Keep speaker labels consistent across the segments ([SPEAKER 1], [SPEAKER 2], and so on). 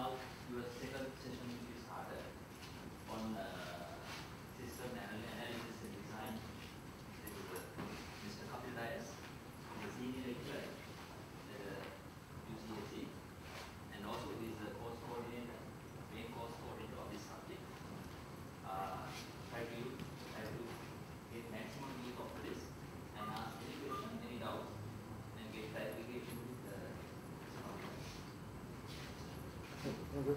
[SPEAKER 1] now your second session will be started on uh, system anal- analysis and design. This is uh, Mr. Kapil Dias, the senior lecturer at uh, UCSC, and also he is the course coordinator, main course coordinator of this subject. Uh, try to try to get maximum use of this and ask any question, any doubts, and get clarification with the some of them.
[SPEAKER 2] Thank you.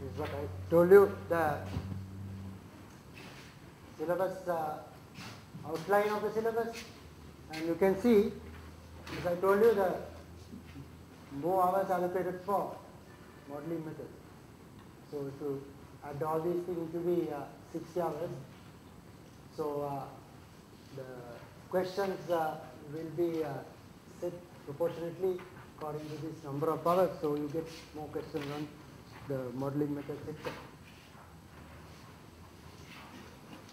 [SPEAKER 2] This is what I told you, the syllabus, uh, outline of the syllabus. And you can see, as I told you, the more hours allocated for modeling method. So you add all these things, will be uh, 60 hours. So uh, the questions uh, will be uh, set proportionately according to this number of hours. So you get more questions on the modeling method section.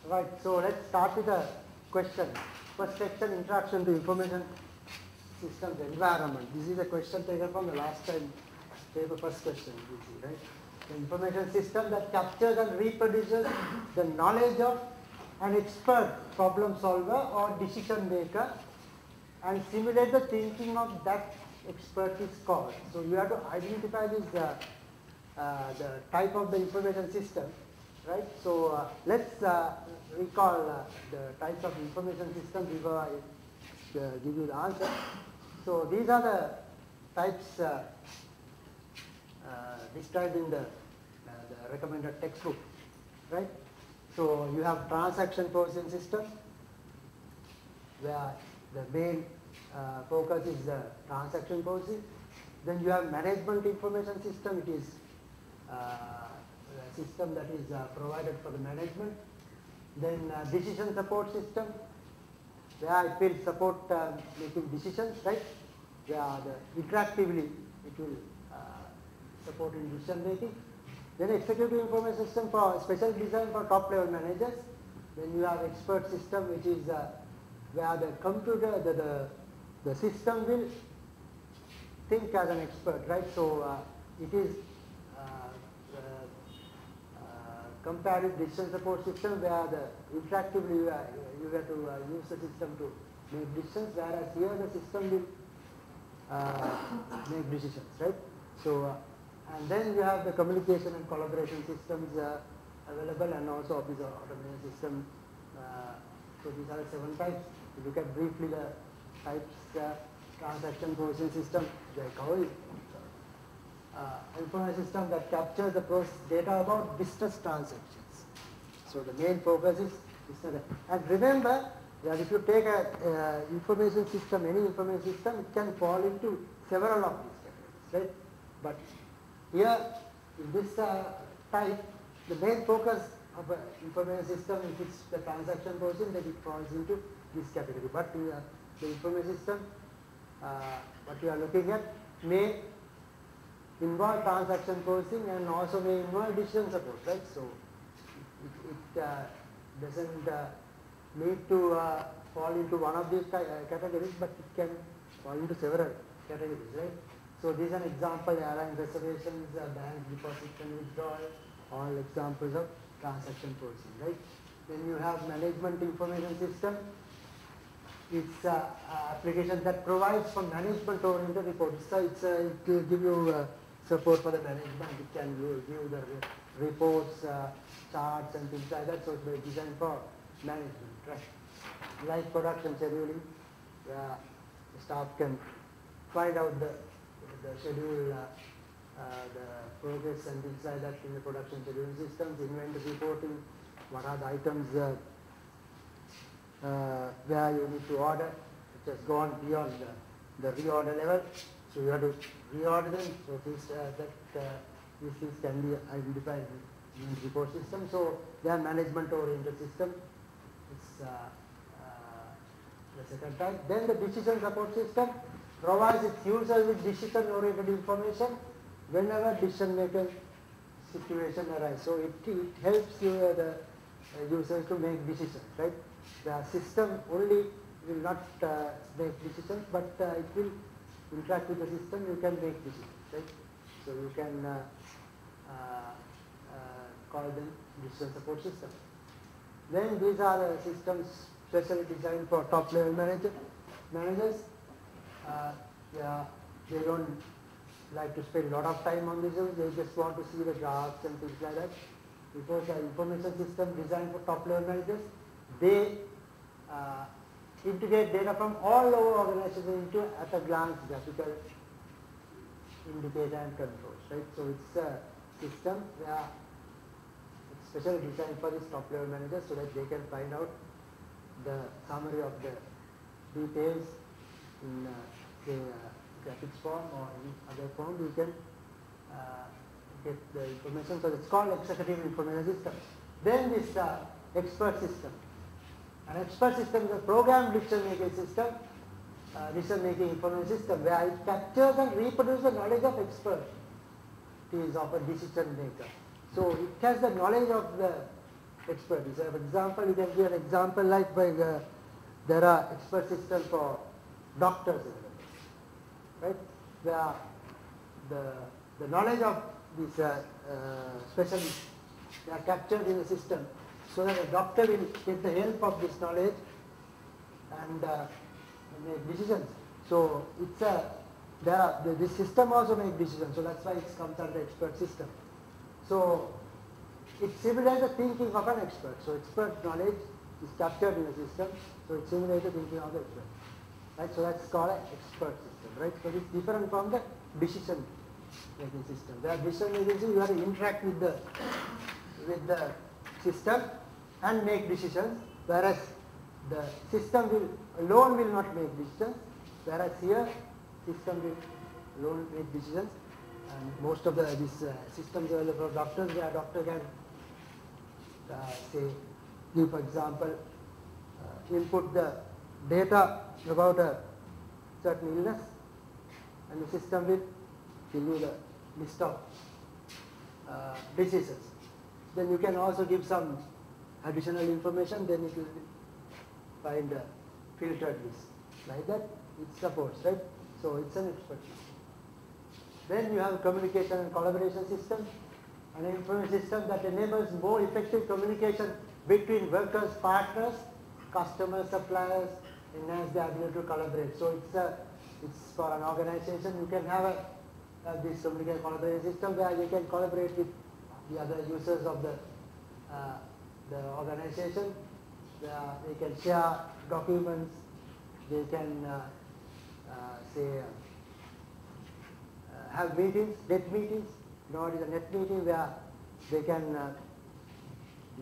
[SPEAKER 2] Right, so let's start with a question. First section, introduction to information systems environment. This is a question taken from the last time paper first question, see, right? The information system that captures and reproduces the knowledge of an expert problem solver or decision maker and simulate the thinking of that expert is called. So you have to identify this uh, the type of the information system, right? So uh, let's uh, recall uh, the types of information systems before I uh, give you the answer. So these are the types uh, uh, described in the, uh, the recommended textbook, right? So you have transaction processing system, where the main uh, focus is the transaction processing. Then you have management information system, it is uh, system that is uh, provided for the management. Then uh, decision support system, where it will support uh, making decisions, right? Where the interactively it will uh, support in decision making. Then executive information system for special design for top level managers. Then you have expert system which is uh, where the computer, the, the, the system will think as an expert, right? So uh, it is uh, uh, uh, comparative decision support system where the interactively you, uh, you have to uh, use the system to make decisions, whereas here the system will uh, make decisions, right? So, uh, and then you have the communication and collaboration systems uh, available and also office automation system. Uh, so these are the seven types. You look at briefly the types, transaction processing system, it. Uh, information system that captures the process data about business transactions. So the main focus is business. And remember that if you take a uh, information system, any information system, it can fall into several of these categories, right? But here in this uh, type, the main focus of an information system if it's the transaction processing then it falls into this category. But the information system, uh, what you are looking at may involve transaction processing and also may involve decision support, right? So it, it uh, doesn't uh, need to uh, fall into one of these uh, categories, but it can fall into several categories, right? So this is an example, airline reservations, uh, bank deposit and withdrawal, all examples of transaction processing, right? Then you have management information system. It's uh, uh, application that provides for management oriented reports. So it's, uh, it will give you support for the management. It can give the reports, uh, charts and things like that. So it's designed for management, right? Like production scheduling, the staff can find out the, the schedule, uh, uh, the progress and things like that in the production scheduling systems, inventory reporting, what are the items uh, uh, where you need to order, which has gone beyond the, the reorder level. So you have to reorder them. So this, uh, that uh, these things can be identified in the report system. So they are management oriented system. It's uh, uh, the second type. Then the decision support system provides its users with decision oriented information whenever decision maker situation arises. So it, it helps you, uh, the uh, users to make decisions, right? The system only will not uh, make decisions, but uh, it will interact with the system, you can make decisions, right? So you can uh, uh, uh, call them decision support system. Then these are the systems specially designed for top level manager, managers. Uh, yeah, they don't like to spend a lot of time on this, they just want to see the graphs and things like that. Because the information system designed for top level managers, they uh, integrate data from all over organization into at a glance graphical indicator and controls, right? So it's a system where it's specially designed for this top level managers so that they can find out the summary of the details in uh, say uh, graphics form or any other form you can uh, get the information. So it's called executive information system. Then this uh, expert system. An expert system is a program decision making system, uh, decision making information system where it captures and reproduces the knowledge of experts is of a decision maker. So it has the knowledge of the expert. So for example, you can give an example like by the, there are expert systems for doctors, right? Where the, the knowledge of these uh, uh, specialists they are captured in the system so that a doctor will get the help of this knowledge and uh, make decisions. So it's a are, the, this system also make decisions. So that's why it comes under expert system. So it simulates the thinking of an expert. So expert knowledge is captured in the system. So it simulates the thinking of the expert. Right? So that's called an expert system. Right? So it's different from the decision making system. The decision making system you have to interact with the with the system and make decisions, whereas the system will alone will not make decisions, whereas here system will alone make decisions. And most of the these uh, systems available for doctors, where doctor can uh, say, give for example, uh, input the data about a certain illness, and the system will give you the list of uh, diseases. Then you can also give some additional information, then it will find a filtered list. Like that, it supports, right? So it's an expert system. Then you have communication and collaboration system, an information system that enables more effective communication between workers, partners, customers, suppliers, enhance the ability to collaborate. So it's a, it's for an organization. You can have a uh, this communication collaboration system where you can collaborate with the other users of the uh, the organization. Uh, they can share documents. They can uh, uh, say uh, have meetings, net meetings. Know what is a net meeting where they can uh,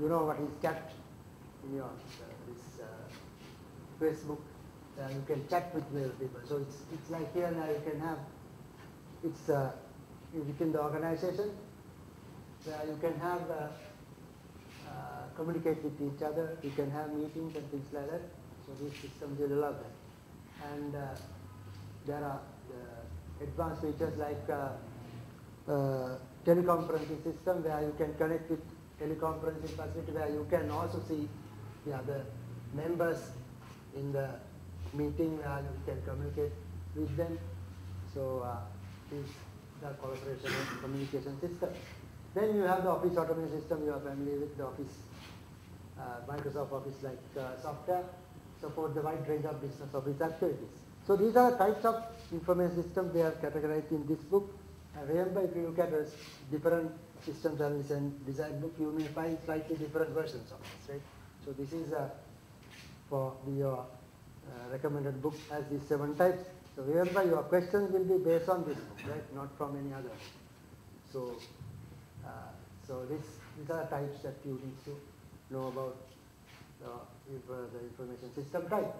[SPEAKER 2] you know what is kept in your this Facebook. you can chat with real people. So it's it's like here now you can have it's uh, within the organization where you can have uh, uh, communicate with each other, you can have meetings and things like that. So these systems will allow that. And uh, there are advanced features like uh, uh, teleconferencing system where you can connect with teleconferencing facility where you can also see the other members in the meeting where you can communicate with them. So uh, is the collaboration and communication system. Then you have the office automation system, you are familiar with the office, uh, Microsoft Office like uh, software, support the wide range of business office activities. So these are the types of information systems they are categorized in this book. And remember if you look at a different systems analysis and design book, you may find slightly different versions of this, right? So this is uh, for your uh, recommended book as these seven types. So remember your questions will be based on this book, right? Not from any other. So, uh, so this, these are the types that you need to know about the, the information system type.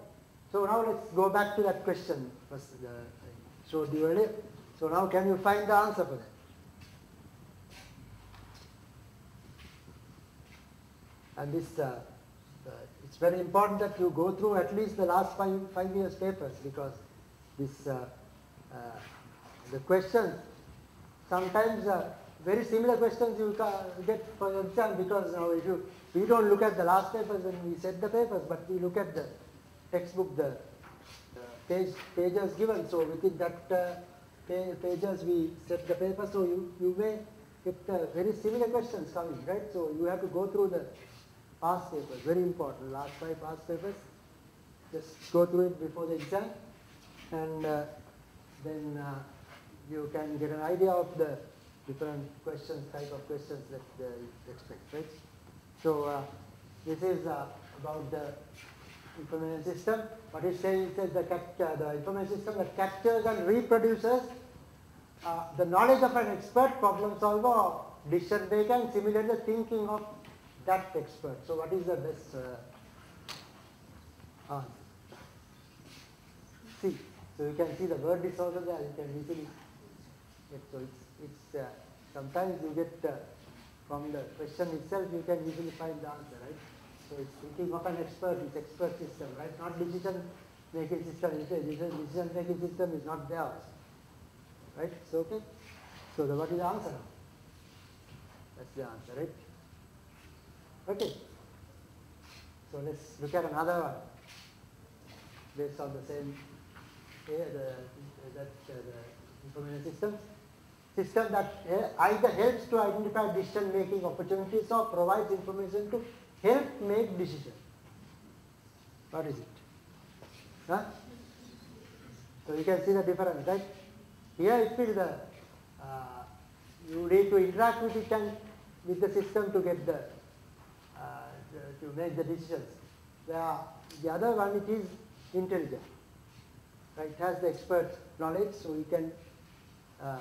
[SPEAKER 2] So now let's go back to that question first uh, I showed you earlier. So now can you find the answer for that? And this, uh, uh, it's very important that you go through at least the last five, five years papers because this uh, uh, the questions sometimes uh, very similar questions you get for your exam because now if you, we don't look at the last papers when we set the papers, but we look at the textbook, the, the page, pages given. So within that uh, pa- pages we set the paper. So you, you may get uh, very similar questions coming, right? So you have to go through the past papers, very important, last five past papers. Just go through it before the exam and uh, then uh, you can get an idea of the different questions, type of questions that you expect, right? So uh, this is uh, about the information system. What it says, is the, cap- uh, the information system that captures and reproduces uh, the knowledge of an expert, problem solver, or decision maker, and similarly the thinking of that expert. So what is the best uh, answer? See, so you can see the word is also there, you can easily get, so it's, it's, uh, sometimes you get, uh, from the question itself, you can easily find the answer, right? So it's thinking of an expert, it's expert system, right? Not decision making system, decision, decision making system is not there. Right, so okay? So the, what is the answer? That's the answer, right? Okay. So let's look at another one based on the same yeah, the, that uh, the information system. System that uh, either helps to identify decision making opportunities or provides information to help make decisions. What is it? Huh? So you can see the difference, right? Here it will the uh, you need to interact with it and with the system to get the, uh, the to make the decisions. Where the other one it is intelligent right, has the expert knowledge, so he can uh,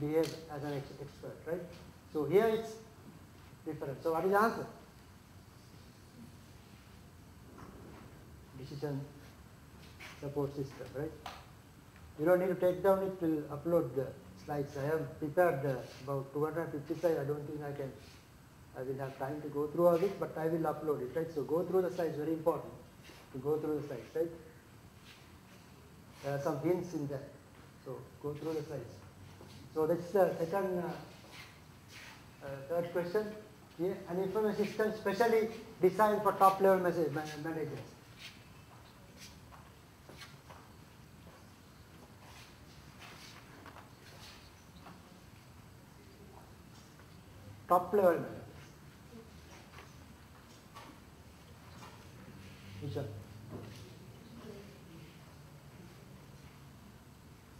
[SPEAKER 2] behave as an ex expert, right? So here it's different. So what is the answer? Decision support system, right? You don't need to take down it, will upload the slides. I have prepared about 250 slides. I don't think I can, I will have time to go through all this, but I will upload it, right? So go through the slides, very important to go through the slides, right? There are some hints in there. So go through the slides. So that's the second, uh, uh, third question. Yeah, an information system specially designed for top level managers. Top level managers. Which one?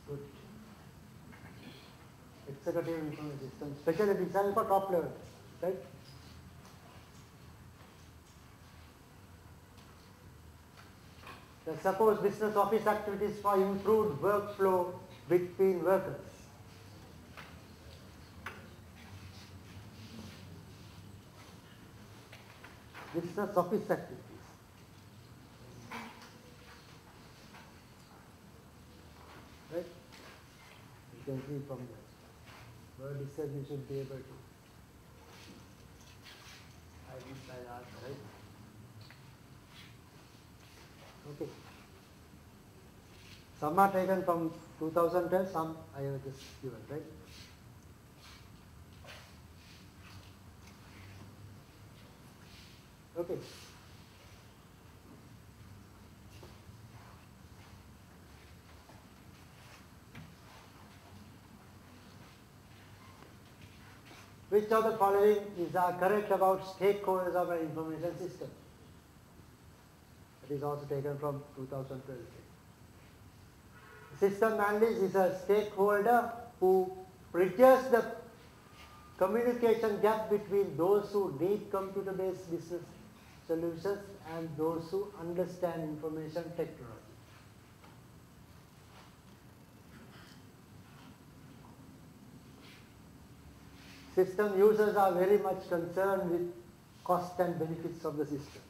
[SPEAKER 2] Good. Executive information system, specially designed for top level, right? Suppose business office activities for improved workflow between workers. Business office activities. Right? You can see from the word itself you should be able to identify answer, right? Okay. Some are taken from 2010, some I have just given, right? Okay. Which of the following is uh, correct about stakeholders of an information system? It is also taken from 2012. System analyst is a stakeholder who bridges the communication gap between those who need computer-based business solutions and those who understand information technology. System users are very much concerned with cost and benefits of the system.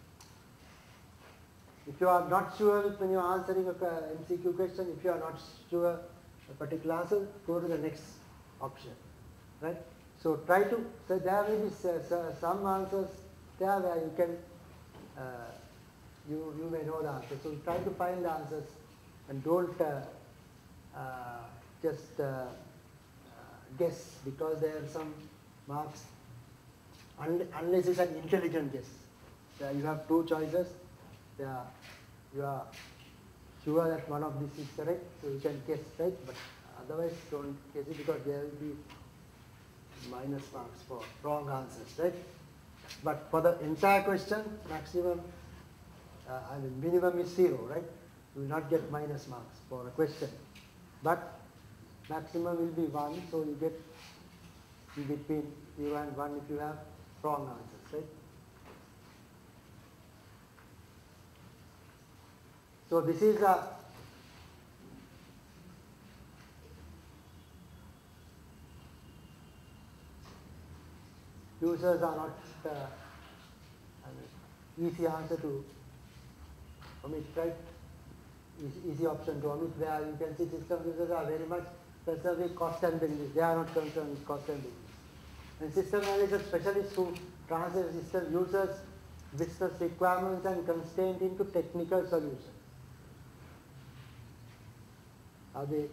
[SPEAKER 2] If you are not sure when you are answering a MCQ question, if you are not sure a particular answer, go to the next option, right? So try to, so there may be some answers there where you can, uh, you, you may know the answer. So try to find the answers and don't uh, uh, just uh, uh, guess because there are some marks un- unless it's an intelligent guess. Yeah, you have two choices. Yeah, you are sure that one of these is correct, so you can guess right, but otherwise don't guess it because there will be minus marks for wrong answers, right? But for the entire question, maximum, uh, I mean minimum is zero, right? You will not get minus marks for a question. But maximum will be one, so you get between zero and one if you have wrong answers, right? So this is a users are not uh, easy answer to omit, right? Easy, easy option to omit where you can see system users are very much concerned with cost and. They are not concerned with cost and. And system analysis specialists who translate system users business requirements and constraints into technical solutions. Are they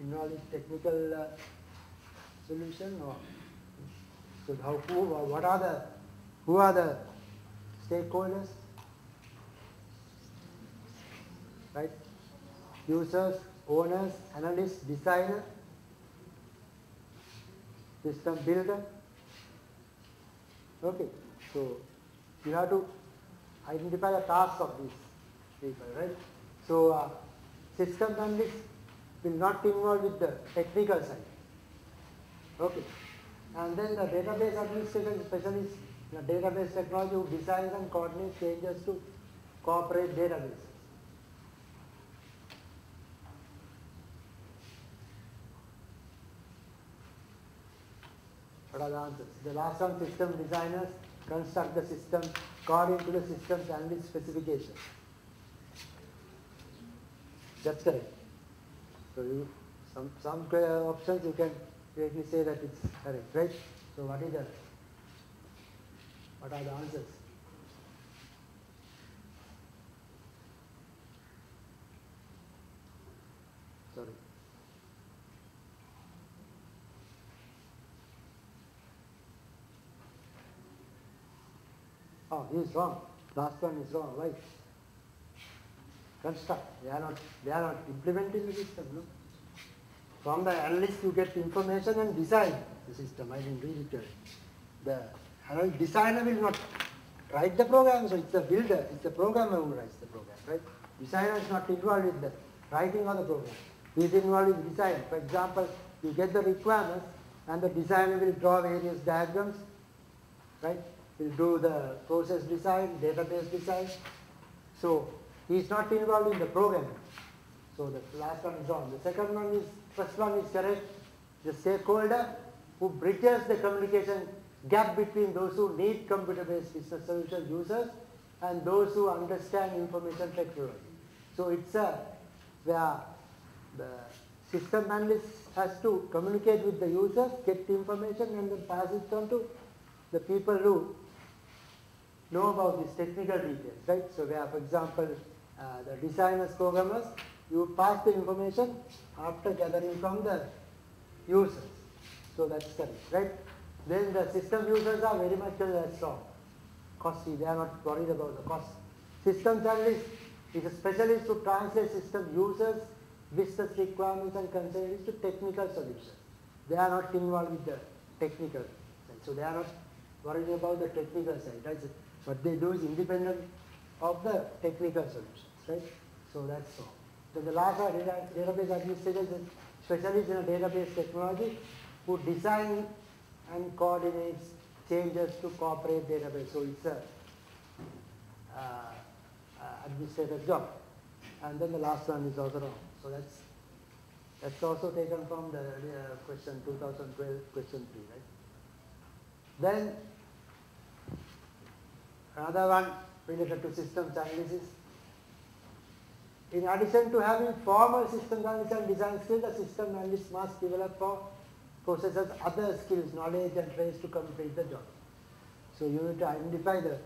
[SPEAKER 2] involved in technical uh, solution or so how who what are the who are the stakeholders? Right? Users, owners, analysts, designer, system builder. Okay, so you have to identify the task of these people, right? So uh, system analysts will not involve with the technical side. Okay. And then the database administration specialist the database technology who designs and coordinates changes to corporate databases. The answers? The last one, system designers construct the system according to the system's analyst specification. That's correct. So you, some, some options you can directly say that it's correct, right? So what is the, what are the answers? Sorry. Oh, he is wrong. Last one is wrong. Why? Construct. They are not, they are not implementing the system, no? From the analyst you get information and design the system. I didn't read it. The analyst designer will not write the program, so it's the builder, it's the programmer who writes the program, right? Designer is not involved with the writing of the program. He is involved with design. For example, you get the requirements and the designer will draw various diagrams, right? He'll do the process design, database design. So he is not involved in the programming. So the last one is wrong. The second one is, first one is correct. The stakeholder who bridges the communication gap between those who need computer-based business solution users and those who understand information technology. So it's a, where the system analyst has to communicate with the users, get the information and then pass it on to the people who know about these technical details, right? So where, for example, uh, the designers, programmers, you pass the information after gathering from the users. So that's correct, right? Then the system users are very much uh, strong. Costly, they are not worried about the cost. Systems analyst is a specialist to translate system users, business requirements and concerns to technical solutions. They are not involved with the technical side. So they are not worried about the technical side. Right? What they do is independent of the technical solutions. Right? So that's all. Then the last are data, database and specialists in a database technology who design and coordinates changes to corporate database. So it's a uh, uh, job. And then the last one is also wrong. So that's that's also taken from the uh, question 2012 question 3, right? Then another one related to systems analysis. In addition to having formal systems analysis and design skills, the system analyst must develop for possesses other skills, knowledge and traits to complete the job. So you need to identify the,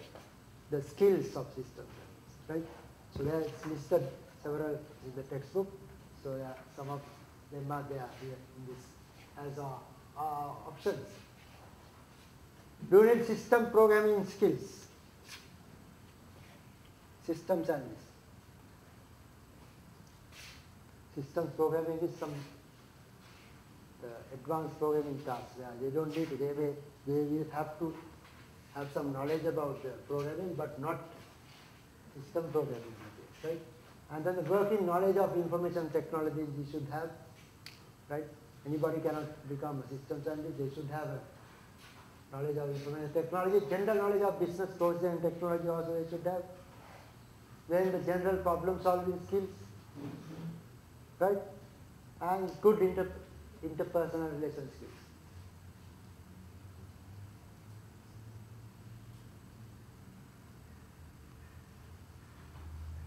[SPEAKER 2] the skills of systems, right? So there it's listed several in the textbook. So yeah, some of them are there here in this as a uh, options. Do you need system programming skills? Systems analyst. Systems programming is some advanced programming tasks. Yeah, they don't need to, they, may, they will have to have some knowledge about programming but not system programming, right? And then the working knowledge of information technology we should have, right? Anybody cannot become a system scientist, they should have a knowledge of information technology, general knowledge of business process and technology also they should have. Then the general problem solving skills, right? And good inter interpersonal relation skills.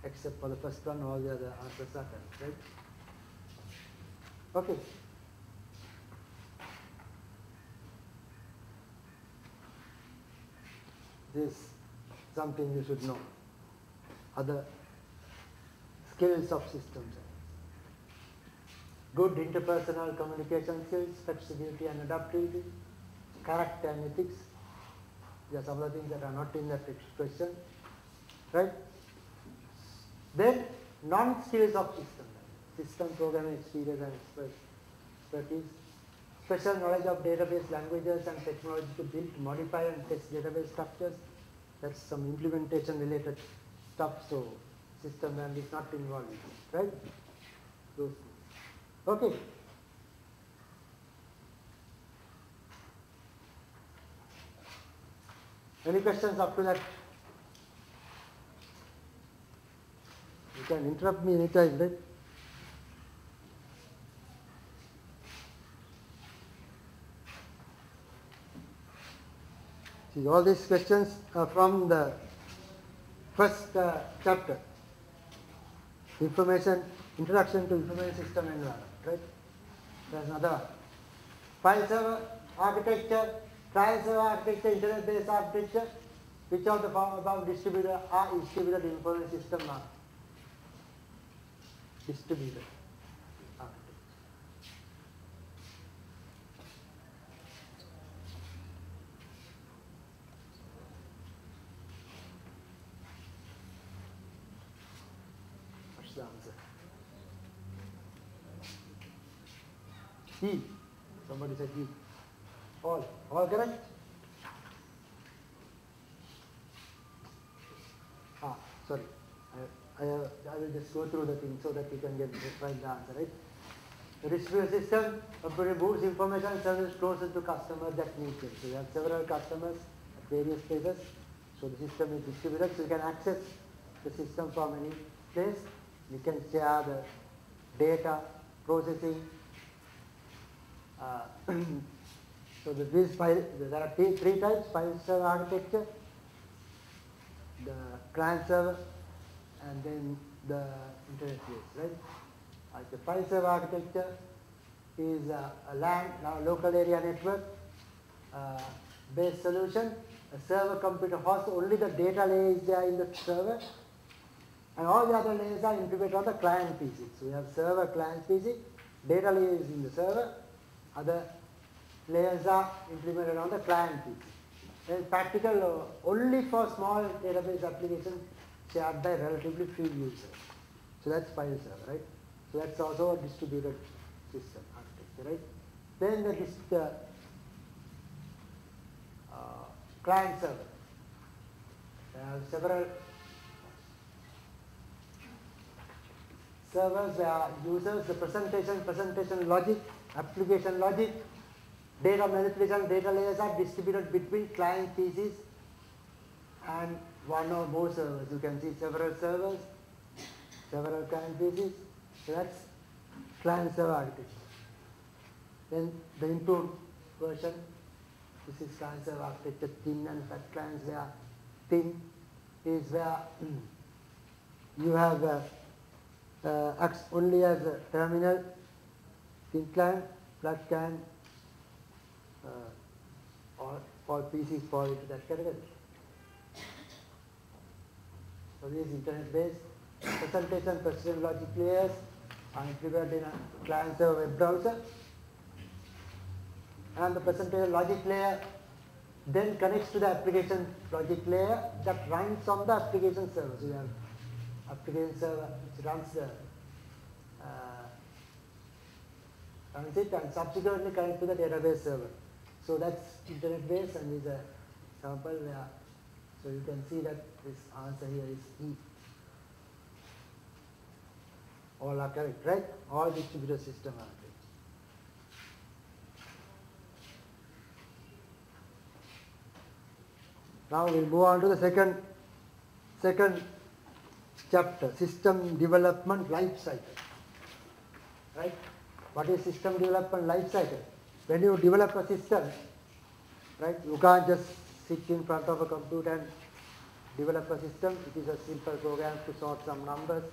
[SPEAKER 2] Except for the first one, all the other answers are correct, right? Okay. This something you should know. Other skills of systems. Good interpersonal communication skills, flexibility and adaptability, character and ethics. There are some of the things that are not in that question. Right? Then non-skills of system. System programming experience and expertise. Special knowledge of database languages and technology to build, modify and test database structures. That's some implementation related stuff. So system and is not involved right? Those Okay. Any questions to that? You can interrupt me anytime, right? See, all these questions are from the first uh, chapter, information, introduction to information system environment, right? There's another one. File server architecture, client server architecture, internet-based architecture, which of the above distributed are distributed information system are distributed architecture. What's the answer? E. Somebody said E. All. All correct? Ah, sorry. I, I, have, I will just go through the thing so that you can get find the answer, right? The distributed system moves information and services closer to customers that need it. So you have several customers at various places. So the system is distributed, so you can access the system from any place. You can share the data, processing. Uh, so the, these file, there are three, types, file server architecture, the client server, and then the internet base, right? Uh, the file server architecture is a, a LAN, now local area network uh, based solution. A server computer hosts only the data layer is there in the server and all the other layers are integrated on the client PC. So we have server client PC, data layer is in the server, other layers are implemented on the client PC. And practical only for small database applications shared by relatively few users. So that's file server, right? So that's also a distributed system architecture, right? Then the uh, client server. There are several servers where users, the presentation, presentation logic, application logic, data manipulation, data layers are distributed between client PCs and one or more servers. You can see several servers, several client PCs. So that's client server architecture. Then the improved version, this is client server architecture, thin and fat clients where thin is where you have uh, uh, acts only as a terminal, client, fat client, uh, all, all PCs fall into that category. So this internet based presentation precision logic layers are implemented in a client server web browser and the presentation logic layer then connects to the application logic layer that runs on the application server. So you have application server which runs the uh, runs it and subsequently connect to the database server. So that's internet based and is a sample where so you can see that this answer here is E. All are correct, right? All distributed system are correct. Now we'll move on to the second second chapter, system development life cycle. Right? What is system development life cycle? When you develop a system, right, you can't just sit in front of a computer and develop a system. It is a simple program to sort some numbers.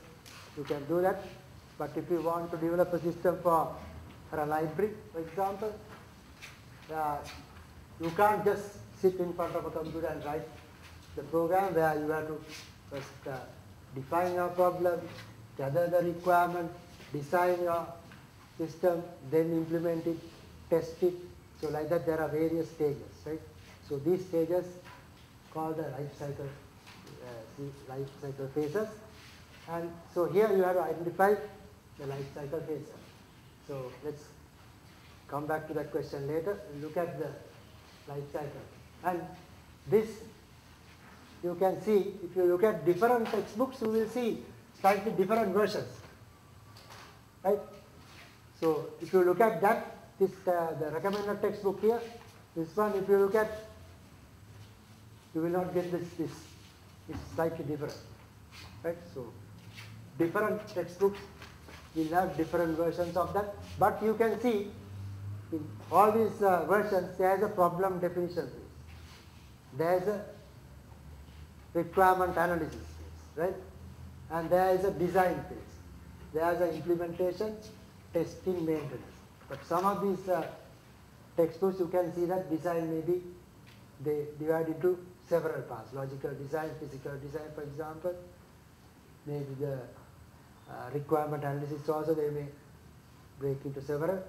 [SPEAKER 2] You can do that. But if you want to develop a system for, for a library, for example, uh, you can't just sit in front of a computer and write the program where you have to first uh, define your problem, gather the requirement, design your system, then implement it, test it. So like that there are various stages, right? So these stages called the life cycle, uh, life cycle phases. And so here you have to identify the life cycle phases. So let's come back to that question later and look at the life cycle. And this you can see, if you look at different textbooks, you will see slightly different versions. Right? So if you look at that, this uh, the recommended textbook here, this one if you look at, you will not get this, this is slightly different. Right? So different textbooks will have different versions of that, but you can see in all these uh, versions there is a problem definition phase, there is a requirement analysis phase, right? And there is a design phase. There is an implementation, testing, maintenance. But some of these uh, textbooks you can see that design may be they divide into several parts. Logical design, physical design for example. Maybe the uh, requirement analysis also they may break into several.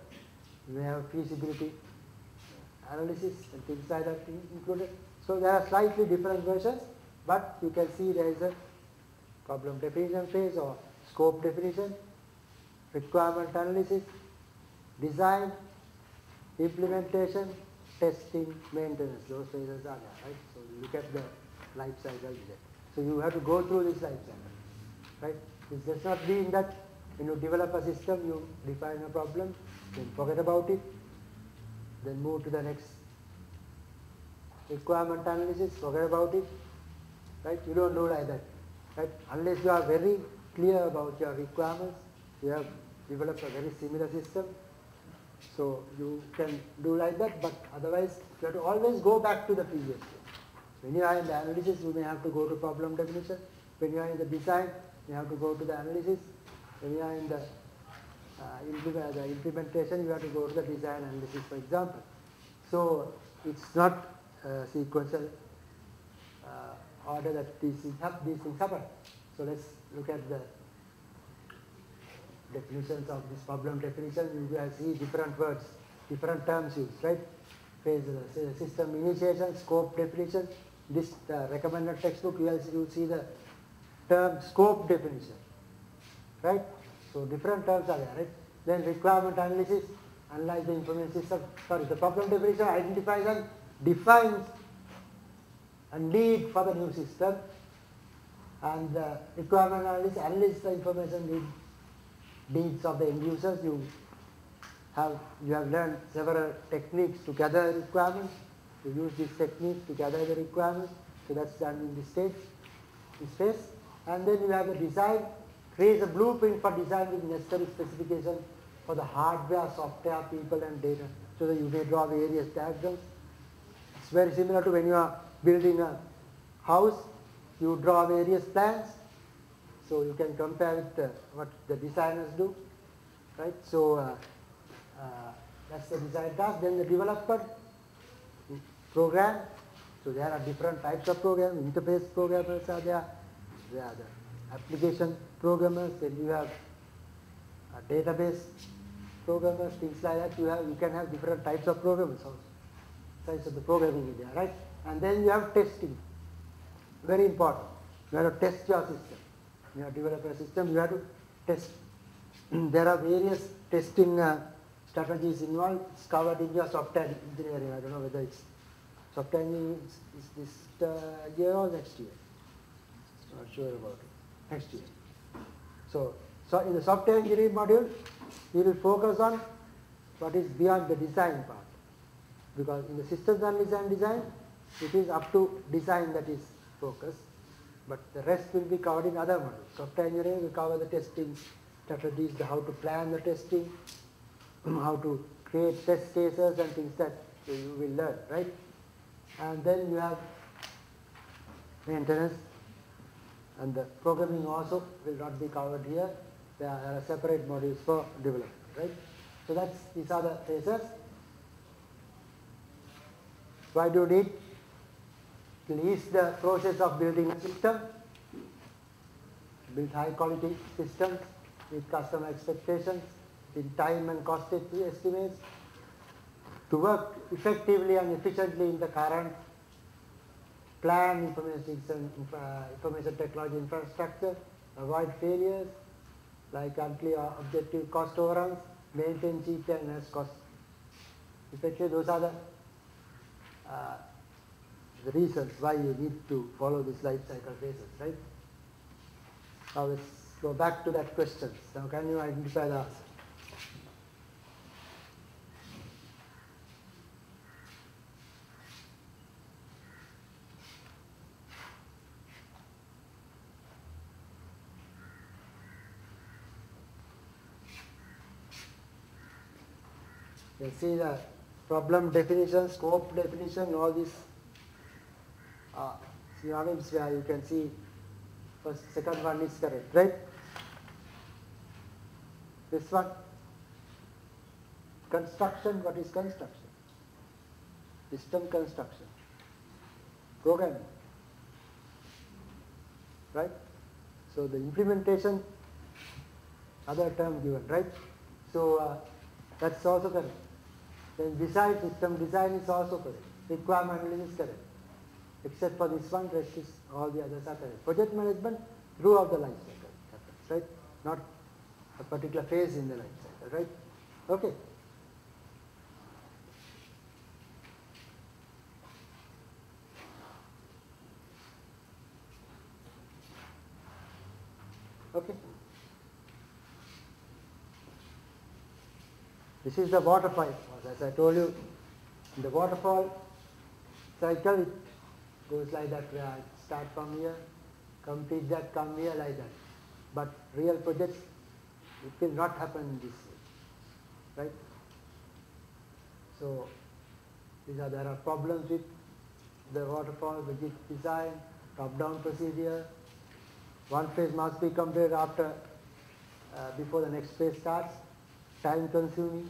[SPEAKER 2] You may have feasibility analysis and things like that included. So there are slightly different versions, but you can see there is a problem definition phase or scope definition, requirement analysis, design, implementation, testing, maintenance. Those phases are there, right? So you look at the life cycle there. So you have to go through this life cycle, right? It does not mean that when you develop a system, you define a problem, then forget about it, then move to the next requirement analysis, forget about it, right? You don't do like that, right? Unless you are very clear about your requirements, you have developed a very similar system, so you can do like that, but otherwise you have to always go back to the previous stage. When you are in the analysis, you may have to go to problem definition. When you are in the design, you have to go to the analysis. When you are in the, uh, implement, the implementation, you have to go to the design analysis, for example. So it's not uh, sequential uh, order that these things, these things happen. So let's look at the definitions of this problem definition. You will see different words, different terms used, right? Phase, uh, system initiation, scope definition. This uh, recommended textbook, you will you see the term scope definition, right? So different terms are there, right? Then requirement analysis, analyze the information system. Sorry, the problem definition identifies and defines a need for the new system and the requirement analysis analyzes the information need, needs of the end users. You have, you have learned several techniques to gather requirements. You use these techniques to gather the requirements. So that's done in this stage, this phase. And then you have a design, create a blueprint for design with necessary specification for the hardware, software, people and data. So that you may draw various diagrams. It's very similar to when you are building a house, you draw various plans. So you can compare with uh, what the designers do, right? So uh, uh, that's the design task. Then the developer program. So there are different types of programs. Interface programmers are there. There are the application programmers. Then you have a database programmers, things like that, you have you can have different types of programmers also. Types of the programming in there, right? And then you have testing. Very important. You have to test your system. You have developed a system, you have to test. there are various testing uh, strategies involved. It's covered in your software engineering. I don't know whether it's software engineering is, is this uh, year or next year. Not sure about it. Next year. So, so in the software engineering module, we will focus on what is beyond the design part. Because in the systems and design design, it is up to design that is focused. But the rest will be covered in other modules. Software engineering will cover the testing strategies, how to plan the testing, how to create test cases and things that you will learn, right? And then you have maintenance and the programming also will not be covered here. There are separate modules for development, right? So that's these are the phases. Why do you need? Ease the process of building a system, build high quality systems with customer expectations, in time and cost estimates, to work effectively and efficiently in the current plan information, information technology infrastructure, avoid failures like unclear objective cost overruns, maintain cheap and cost effective. Those are the, uh, the reasons why you need to follow this life cycle phases, right? Now let's go back to that question. Now can you identify the answer? You see the problem definition, scope definition, all these uh, synonyms where you can see first, second one is correct, right? This one, construction, what is construction? System construction, programming, right? So the implementation, other term given, right? So uh, that's also correct. Then design system design is also correct. Requirement analysis is correct. Except for this one, rest all the others are. Project management throughout the life cycle happens, right? Not a particular phase in the life cycle, right? Okay. Okay. This is the waterfall. As I told you, in the waterfall cycle, it goes like that. Where I start from here, complete that, come here like that. But real projects, it will not happen this way, right? So these are there are problems with the waterfall, the design, top-down procedure. One phase must be completed after, uh, before the next phase starts. Time consuming.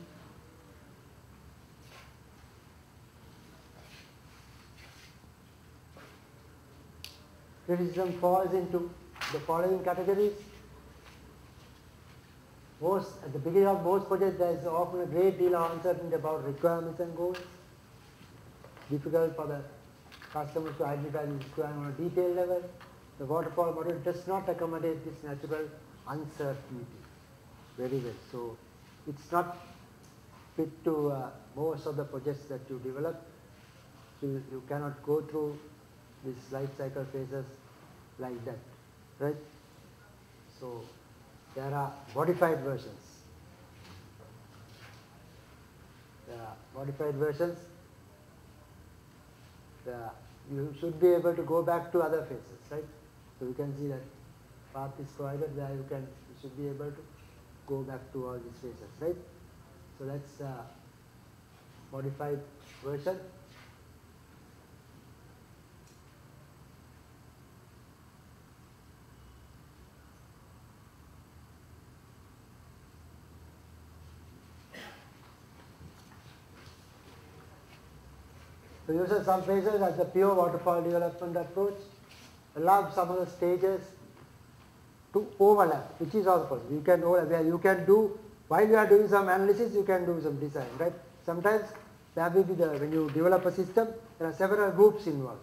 [SPEAKER 2] Criticism falls into the following categories. Most, at the beginning of most projects, there is often a great deal of uncertainty about requirements and goals. Difficult for the customers to identify the requirement on a detailed level. The waterfall model does not accommodate this natural uncertainty very well. So it's not fit to uh, most of the projects that you develop. So you, you cannot go through these life cycle phases like that, right? So there are modified versions. There are modified versions. There you should be able to go back to other phases, right? So you can see that path is provided where you can you should be able to go back to all these phases, right? So that's uh, modified version. So uses some phases as the pure waterfall development approach allows some of the stages to overlap, which is also possible. You can overlap you can do while you are doing some analysis, you can do some design, right? Sometimes there will be the, when you develop a system, there are several groups involved.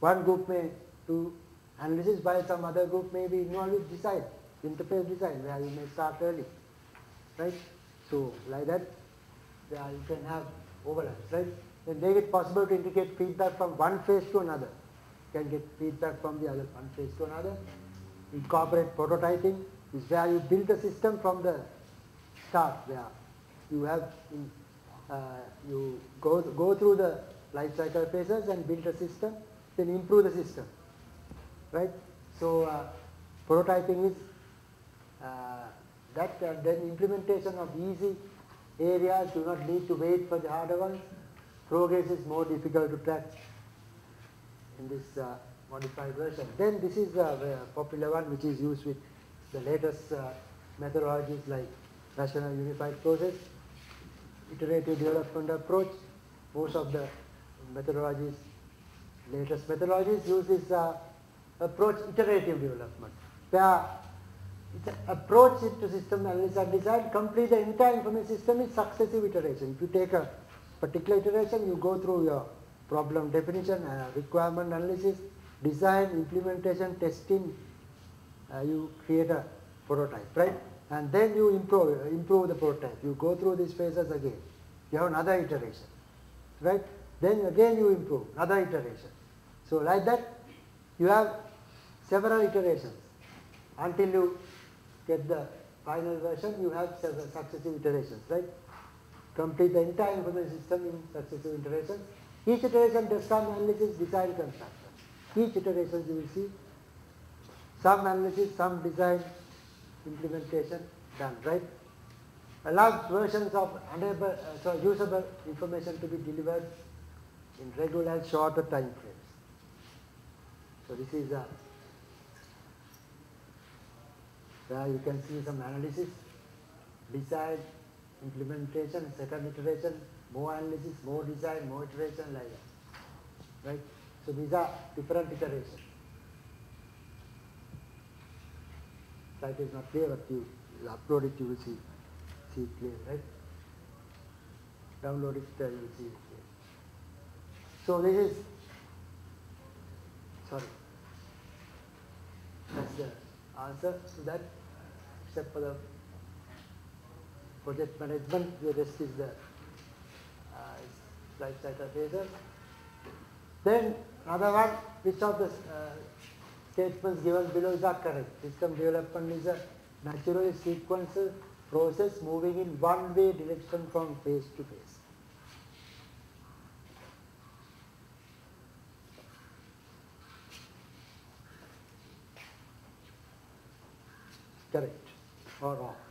[SPEAKER 2] One group may do analysis while some other group may be involved with design, interface design, where you may start early, right? So like that, there you can have overlaps, right? Then make it possible to integrate feedback from one phase to another. You can get feedback from the other one phase to another. Incorporate prototyping is where you build the system from the start, where you have in, uh, you go go through the life cycle phases and build a system, then improve the system, right? So uh, prototyping is uh, that uh, then implementation of easy areas do not need to wait for the harder ones. Progress is more difficult to track in this uh, modified version. Then this is a popular one which is used with the latest uh, methodologies like rational unified process, iterative development approach. Most of the methodologies, latest methodologies use this uh, approach iterative development where it's approach to system analysis and design, complete the entire information system in successive iteration. If you take a particular iteration, you go through your problem definition, uh, requirement analysis, design, implementation, testing, uh, you create a prototype, right? And then you improve, improve the prototype. You go through these phases again. You have another iteration, right? Then again you improve, another iteration. So like that, you have several iterations until you get the final version, you have several successive iterations, right? Complete the entire information system in successive iterations. Each iteration does some analysis, design, construction. Each iteration you will see some analysis, some design, implementation done, right? Allows versions of enable, uh, so usable information to be delivered in regular shorter time frames. So this is a where you can see some analysis, design, implementation, second iteration, more analysis, more design, more iteration like that. Right? So these are different iterations. Slide is not clear, but you upload it, you will see, see it clear, right? Download it, you will see it clear. So this is, sorry, that's the answer to that, except for the project management, the rest is the cycle phases. Then another one, which of the uh, statements given below is are correct. System development is a natural sequential process moving in one way direction from phase to phase. correct or wrong.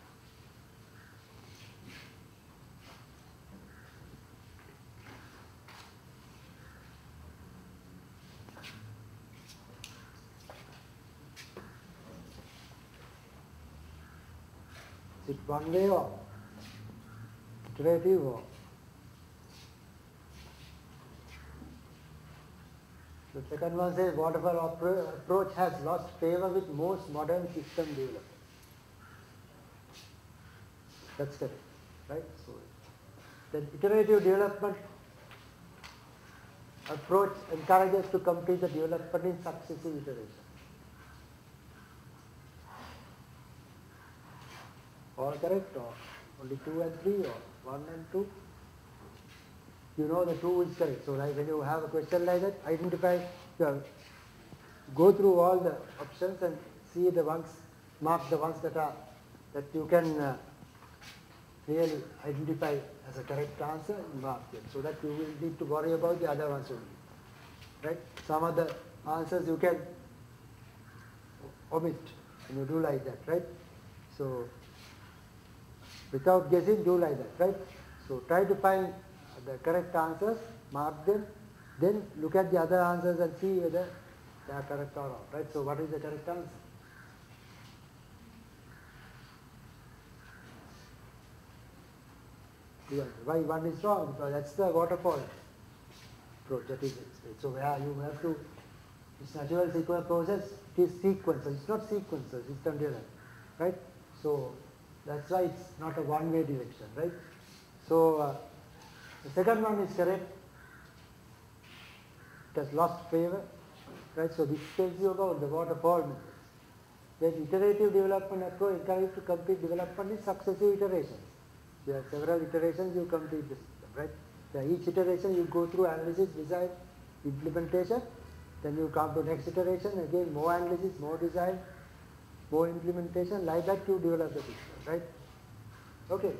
[SPEAKER 2] Is it one way or iterative or The second one says waterfall approach has lost favor with most modern system developers. That's correct, right? So then iterative development approach encourages to complete the development in successive iterations. All correct or only two and three or one and two? You know the two is correct. So like when you have a question like that, identify, go through all the options and see the ones, mark the ones that are, that you can uh, really identify as a correct answer and mark them so that you will need to worry about the other ones only. Right? Some of the answers you can omit and you do like that, right? So without guessing, do like that, right? So try to find the correct answers, mark them, then look at the other answers and see whether they are correct or not, right? So what is the correct answer? Why one is wrong? Because that's the waterfall approach that is So where you have to, it's natural sequence process, it is sequence, it's not sequence, system development, right? So That's why it's not a one-way direction, right? So uh, the second one is correct. It has lost favor, right? So this tells you about the waterfall method. Then iterative development approach encourages to complete development in successive iterations. You have several iterations, you complete system, right? So each iteration you go through analysis, design, implementation, then you come to next iteration, again more analysis, more design, more implementation, like that you develop the system, right? Okay,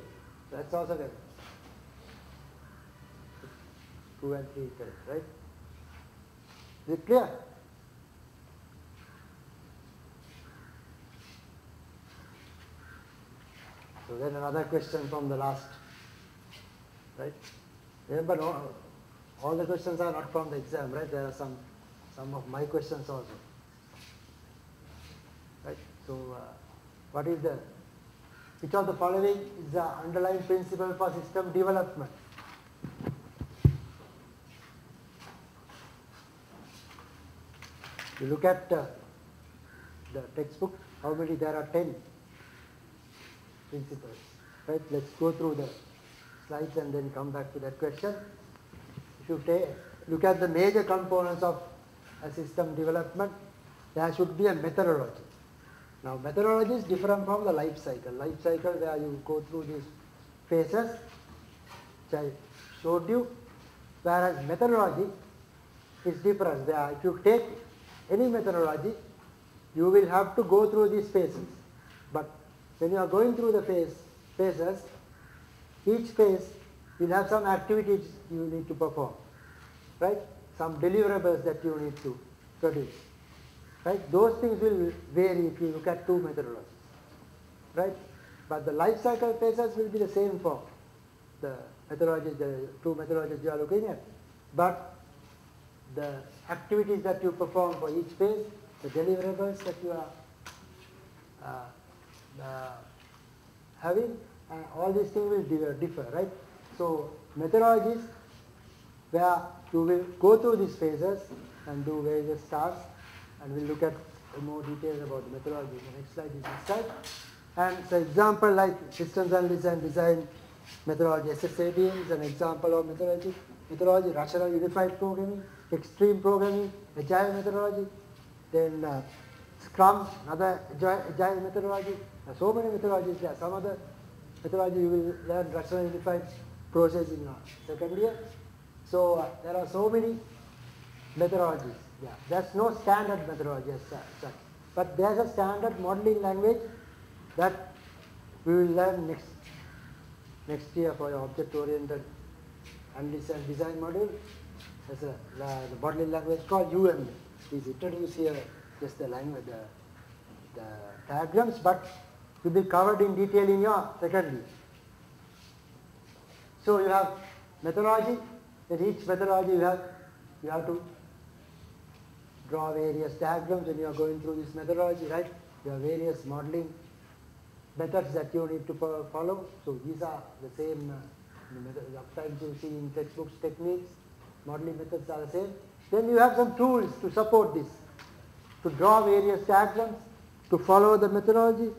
[SPEAKER 2] that's also good. Two and three iterations, right? Is it clear? So then another question from the last, right? Remember, no, all the questions are not from the exam, right? There are some, some of my questions also, right? So, uh, what is the, which of the following is the underlying principle for system development? You look at uh, the textbook, how many there are 10 principles, right? Let's go through the slides and then come back to that question. If you take, look at the major components of a system development, there should be a methodology. Now methodology is different from the life cycle. Life cycle where you go through these phases, which I showed you, whereas methodology is different. Where if you take any methodology, you will have to go through these phases. But when you are going through the phase, phases, each phase will have some activities you need to perform, right? Some deliverables that you need to produce, right? Those things will vary if you look at two methodologies, right? But the life cycle phases will be the same for the methodologies, the two methodologies you are looking at. But the activities that you perform for each phase, the deliverables that you are uh, uh, having, and all these things will differ, differ, right? So methodologies where you will go through these phases and do various tasks, and we'll look at more details about the methodology. The next slide is this slide. And so example like systems analysis and design methodology, SSADM is an example of methodology. Methodology, rational unified programming, extreme programming, agile methodology, then uh, Scrum, another agile, methodology. There are so many methodologies there. Some other methodology you will learn rational unified process in your second year. So uh, there are so many methodologies. Yeah, there's no standard methodology as such. But there's a standard modeling language that we will learn next next year for object-oriented and design module. There's a the modeling language called UML. Please introduce here just the language, the, the diagrams, but will be covered in detail in your second year. So you have methodology, in each methodology you have, you have to draw various diagrams when you are going through this methodology, right? There are various modeling methods that you need to follow. So these are the same, uh, you see in textbooks techniques, modeling methods are the same. Then you have some tools to support this, to draw various diagrams, to follow the methodology.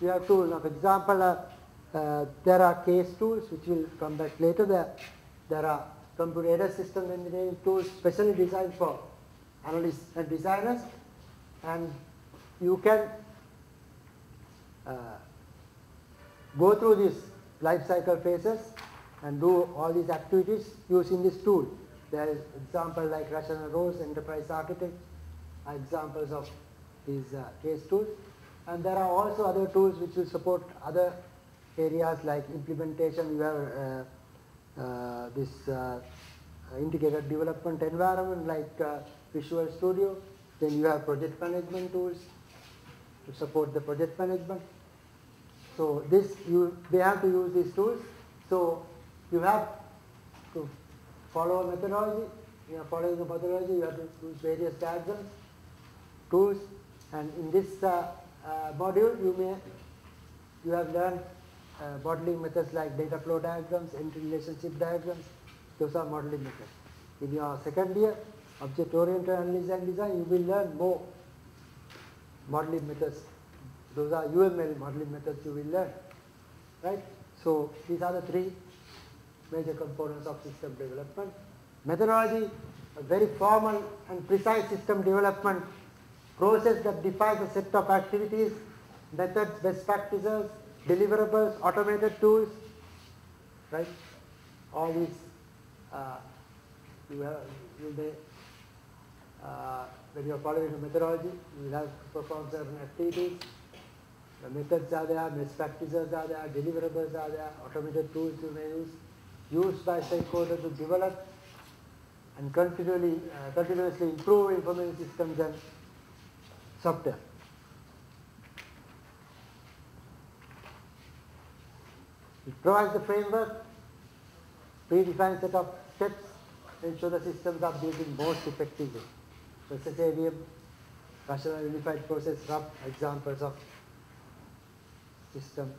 [SPEAKER 2] You have tools. Now, for example, uh, uh, there are case tools which will come back later. There, there are computer aided system engineering tools specially designed for analysts and designers, and you can uh, go through these life cycle phases and do all these activities using this tool. There is example like Rational Rose Enterprise Architect, are examples of these uh, case tools. And there are also other tools which will support other areas like implementation. You have uh, uh, this uh, integrated development environment like uh, Visual Studio. Then you have project management tools to support the project management. So this you they have to use these tools. So you have to follow a methodology. You are following a methodology. You have to use various diagrams, tools, and in this uh, uh, module you may you have learned uh, modeling methods like data flow diagrams, entity relationship diagrams. Those are modeling methods. In your second year, object-oriented analysis and design, you will learn more modeling methods those are UML modeling methods you will learn. right? So these are the three major components of system development. Methodology, a very formal and precise system development process that defines a set of activities, methods, best practices, deliverables, automated tools, right? All these uh, you have you may when you are following the methodology, you will have to perform certain activities. The methods are there, best practices are there, deliverables are there, automated tools you may use, used by stakeholders to develop and continually, uh, continuously improve information systems and software. It provides the framework, predefined set of steps, ensure the systems are built in most effectively. SSADM, Rational Unified Process, rough examples of system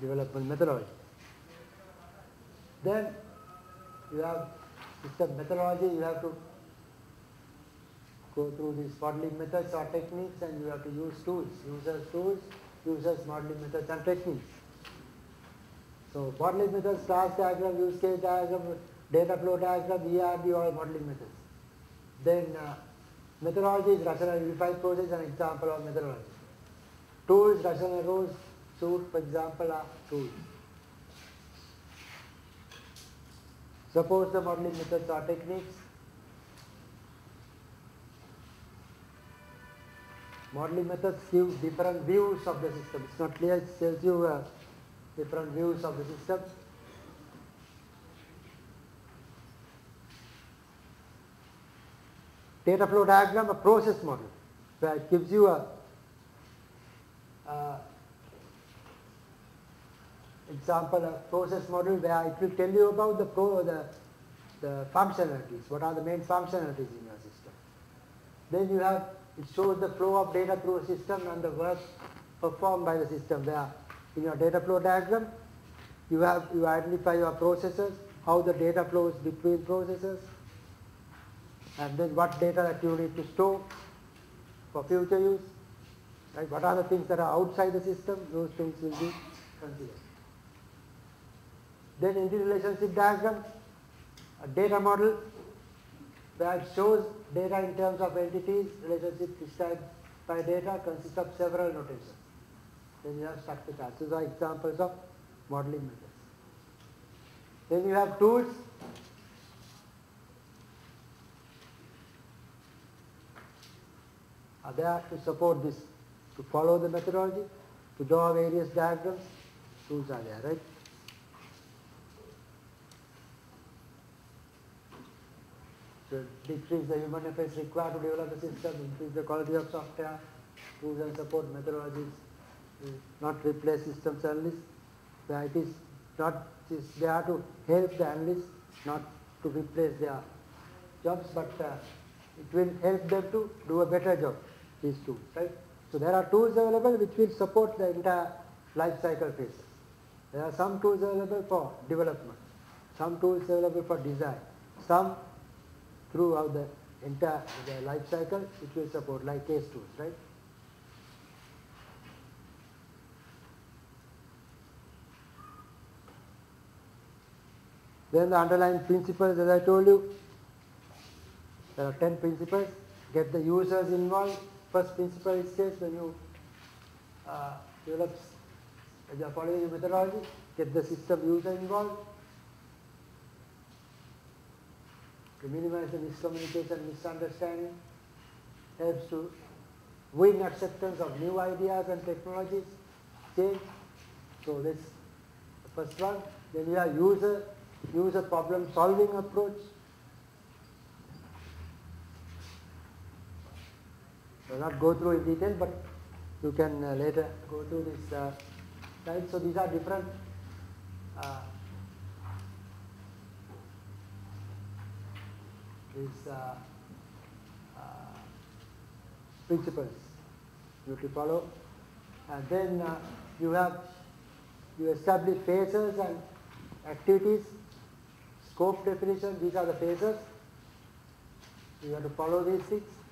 [SPEAKER 2] development methodology. Then you have system methodology, you have to go through these modeling methods or techniques and you have to use tools, users tools, users modeling methods and techniques. So modeling methods, class diagram, use case diagram, data flow diagram, ERD all modeling methods. Then uh, methodology is rational unified process, an example of methodology. Tools, Rational Rose, suit, for example, are tools. Suppose the modeling methods or techniques. Modeling methods give different views of the system. It's not clear, it tells you uh, different views of the system. Data flow diagram, a process model, where it gives you a example, a process model where it will tell you about the pro, the, the functionalities, what are the main functionalities in your system. Then you have, it shows the flow of data through a system and the work performed by the system. Where in your data flow diagram, you have, you identify your processes, how the data flows between processes, and then what data that you need to store for future use. Right? What are the things that are outside the system? Those things will be considered. Then entity relationship diagram, a data model where it shows data in terms of entities, relationship described by data consists of several notations. Then you have structured charts. These are examples of modeling methods. Then you have tools. Are there to support this, to follow the methodology, to draw various diagrams. Tools are there, right? to decrease the human efforts required to develop the system, increase the quality of software, tools and support methodologies, not replace systems analysts. Where it is not, it is they are to help the analysts, not to replace their jobs, but uh, it will help them to do a better job, these tools, right? So there are tools available which will support the entire life cycle phases. There are some tools available for development, some tools available for design, some throughout the entire the life cycle it will support like case tools, right? Then the underlying principles as I told you, there are 10 principles, get the users involved. First principle is says when you uh, develop, are following the methodology, get the system user involved. to minimize the miscommunication, misunderstanding, helps to win acceptance of new ideas and technologies, change. So this the first one. Then we have user, user problem solving approach. I will not go through in detail, but you can uh, later go through this uh, slide. So these are different uh, these uh, uh, principles you to follow. And then uh, you have, you establish phases and activities, scope definition, these are the phases. You have to follow these things.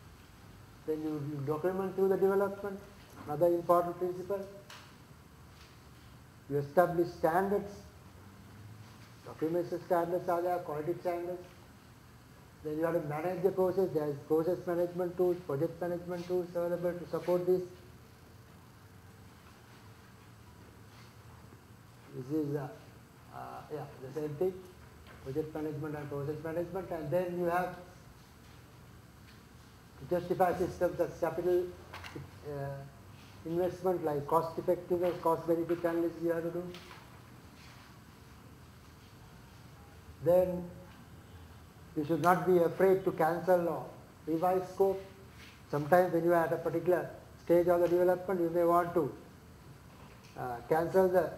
[SPEAKER 2] Then you, you document through the development, another important principle. You establish standards, documentation standards are there, quality standards. Then you have to manage the process, there is process management tools, project management tools available to support this. This is, uh, uh, yeah, the same thing, project management and process management and then you have justify systems as capital uh, investment like cost effectiveness, cost benefit analysis you have to do. Then you should not be afraid to cancel or revise scope. Sometimes when you are at a particular stage of the development, you may want to uh, cancel the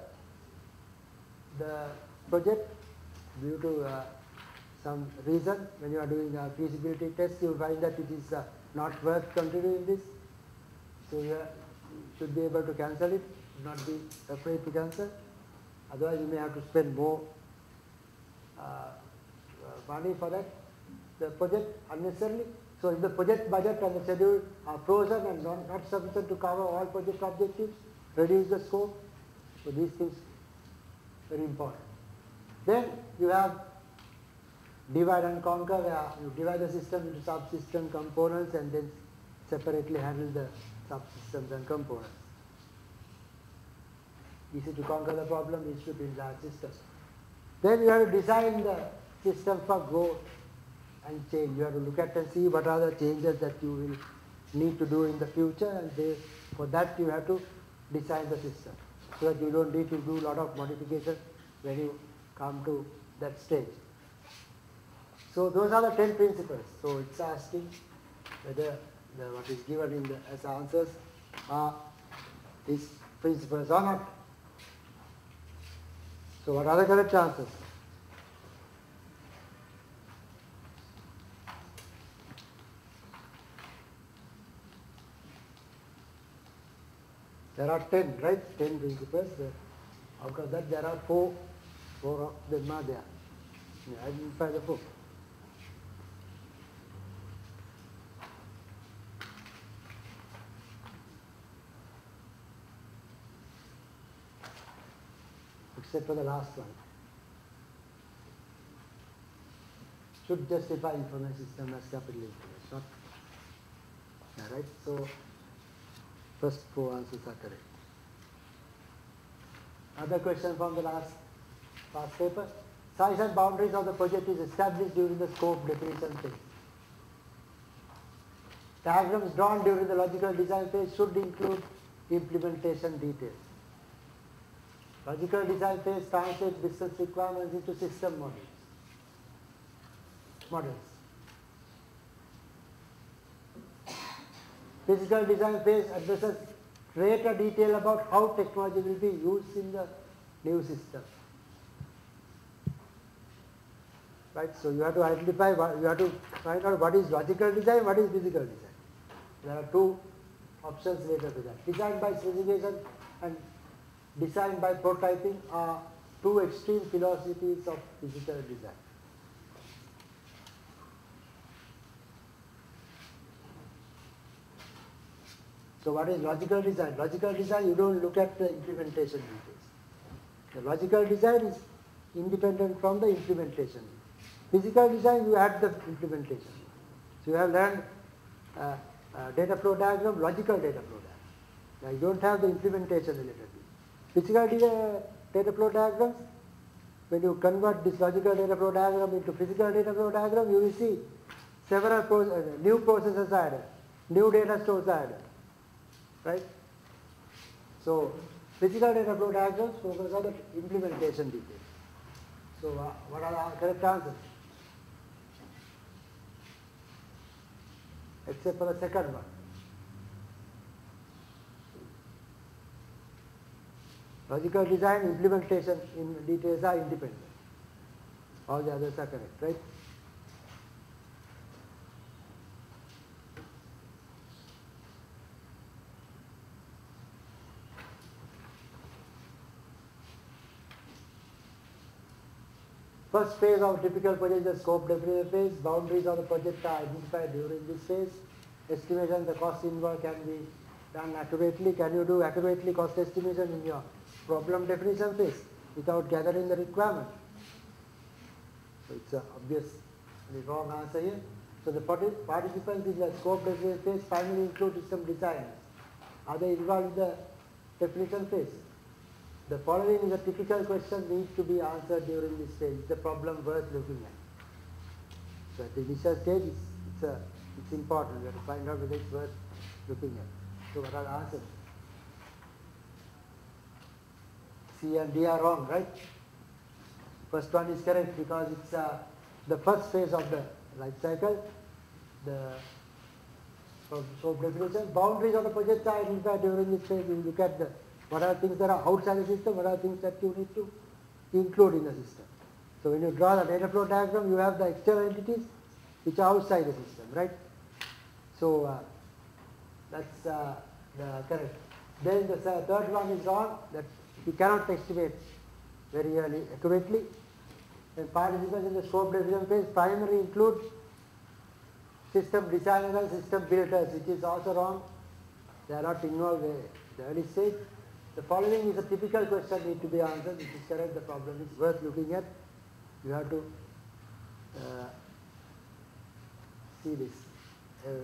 [SPEAKER 2] the project due to uh, some reason. When you are doing a feasibility test, you find that it is uh, not worth continuing this. So you should be able to cancel it, not be afraid to cancel. Otherwise, you may have to spend more uh, uh, money for that, the project unnecessarily. So if the project budget and the schedule are frozen and not, not sufficient to cover all project objectives, reduce the scope. So these things very important. Then you have divide and conquer where you divide the system into subsystem components and then separately handle the subsystems and components. Easy to conquer the problem, easy to build large systems. Then you have to design the system for growth and change. You have to look at and see what are the changes that you will need to do in the future and they, for that you have to design the system so that you don't need to do a lot of modification when you come to that stage. So those are the 10 principles. So it's asking whether the, what is given in the, as answers are these principles or not. So what are the correct answers? There are 10, right? 10 principles. Out of that there are 4, 4 of them are there. Yeah, Identify the 4. Except for the last one. Should justify information system as capital information. Not, yeah, right? So First four answers are correct. Other question from the last past paper. Size and boundaries of the project is established during the scope definition phase. Diagrams drawn during the logical design phase should include implementation details. Logical design phase translates business requirements into system models. Models. Physical design phase addresses greater detail about how technology will be used in the new system. Right, so you have to identify, what, you have to find out what is logical design, what is physical design. There are two options later to that. Design by specification and design by prototyping are two extreme philosophies of physical design. So what is logical design? Logical design, you don't look at the implementation details. The logical design is independent from the implementation. Physical design, you add the implementation. So you have learned uh, uh, data flow diagram, logical data flow diagram. Now you don't have the implementation related. Physical data, data flow diagrams, when you convert this logical data flow diagram into physical data flow diagram, you will see several uh, new processes added, new data stores added right? So physical data flow diagrams focus on the implementation details. So uh, what are the correct answers? Except for the second one. Logical design, implementation in details are independent. All the others are correct, right? First phase of typical project is the scope definition phase. Boundaries of the project are identified during this phase. Estimation the cost involved can be done accurately. Can you do accurately cost estimation in your problem definition phase without gathering the requirement. So it's a obvious wrong answer here. So the parti- participants in the scope definition phase finally include system designers. Are they involved in the definition phase? The following is a typical question needs to be answered during this stage. It's a problem worth looking at. So the initial stage, it's, it's, a, it's important. We have to find out whether it's worth looking at. So what are the answers? And D are wrong, right? First one is correct because it's uh, the first phase of the life cycle. The so, so definition, boundaries of the project are identified during this phase. You look at the what are things that are outside the system, what are things that you need to include in the system. So when you draw the data flow diagram, you have the external entities which are outside the system, right? So uh, that's uh, the correct. Then the third one is wrong, you cannot estimate very early accurately. And participants in the scope definition phase primarily include system designers and system builders, which is also wrong. They are not involved in the early stage. The following is a typical question need to be answered, which is correct, the problem is worth looking at. You have to uh, see this uh, uh,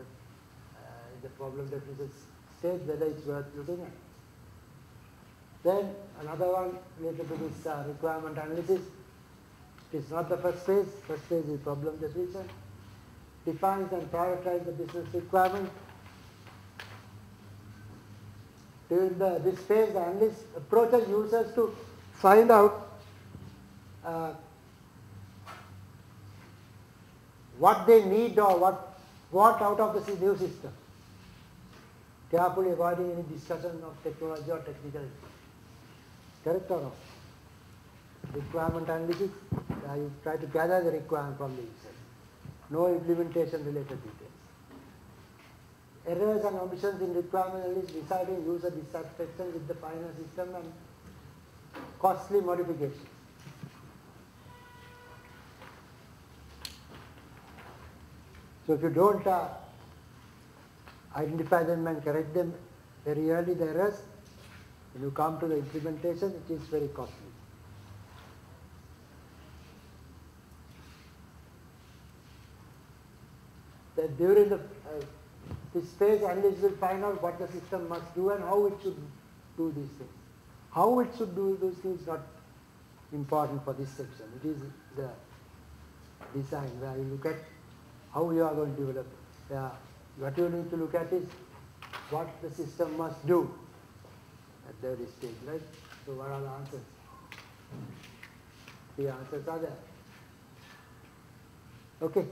[SPEAKER 2] the problem definition stage, whether it's worth looking at. Then another one related to this uh, requirement analysis. It is not the first phase. First phase is problem definition. Defines and prioritize the business requirement. During the, this phase, the analyst approaches users to find out uh, what they need or what want out of the new system. Carefully avoiding any discussion of technology or technical. Correct or not? Requirement analysis, uh, you try to gather the requirement from the users. No implementation related details. Errors and omissions in requirement analysis in user dissatisfaction with the final system and costly modifications. So if you don't uh, identify them and correct them very early, the errors, when you come to the implementation, it is very costly. That during the uh, this phase, analyst will find out what the system must do and how it should do these things. How it should do those things is not important for this section. It is the design where you look at how you are going to develop. Yeah, what you need to look at is what the system must do at the stage, right? So what are the answers? The answers are there. Okay.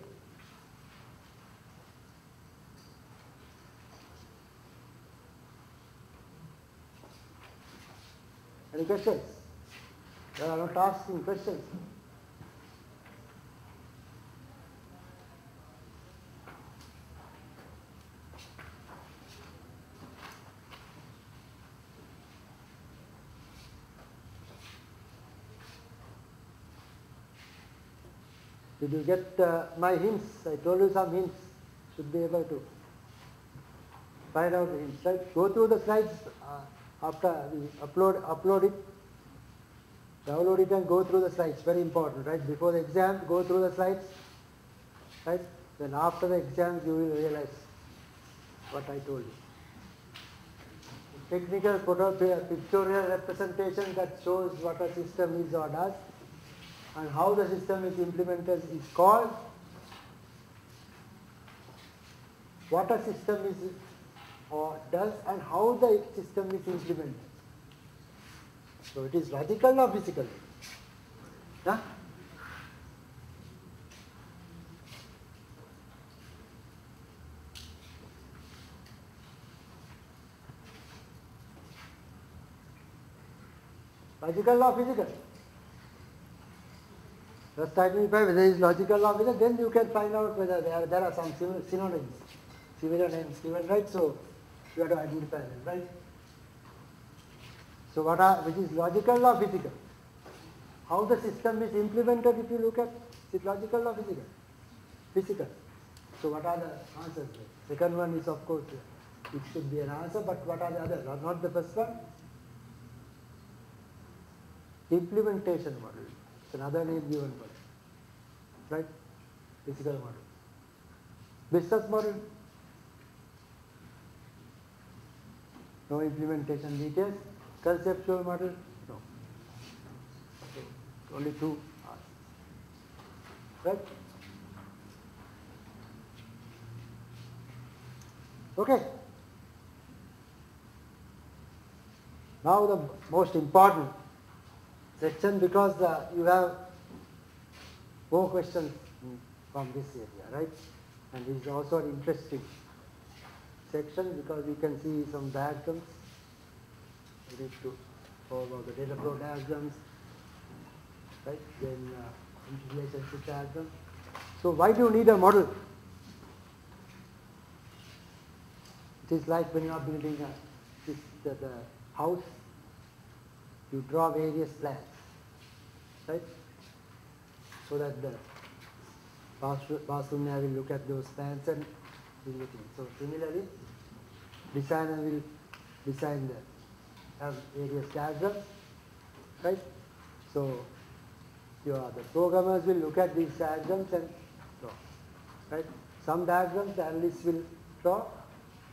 [SPEAKER 2] Any questions? You are not asking questions. Did you get uh, my hints? I told you some hints. Should be able to find out the hints. Right? Go through the slides uh, after we upload upload it. Download it and go through the slides. Very important, right? Before the exam, go through the slides. Right? Then after the exam, you will realize what I told you. Technical pictorial representation that shows what a system is or does and how the system is implemented is called what a system is or does and how the system is implemented. So it is logical or physical? Logical or physical? Just identify whether it is logical or physical, then you can find out whether there are, there are some synonyms, similar names given, right? So you have to identify them, right? So what are, which is logical or physical? How the system is implemented if you look at, is it logical or physical? Physical. So what are the answers? Second one is of course, it should be an answer, but what are the others? Not the first one? Implementation model, it's another name given for it, right? Physical model. Business model, no implementation details. Conceptual model, no. Okay. Only two are. Right? Okay. Now the most important section because you have more questions from this area, right? And it is also an interesting section because you can see some diagrams. Need to go about the data flow diagrams, right? Then uh, entity relationship diagram. So why do you need a model? It is like when you are building a, this, the, the house, you draw various plans, right? So that the bathroom will look at those plans and. So similarly, designer will design the have various diagrams, right? So your the programmers will look at these diagrams and draw, right? Some diagrams the analysts will draw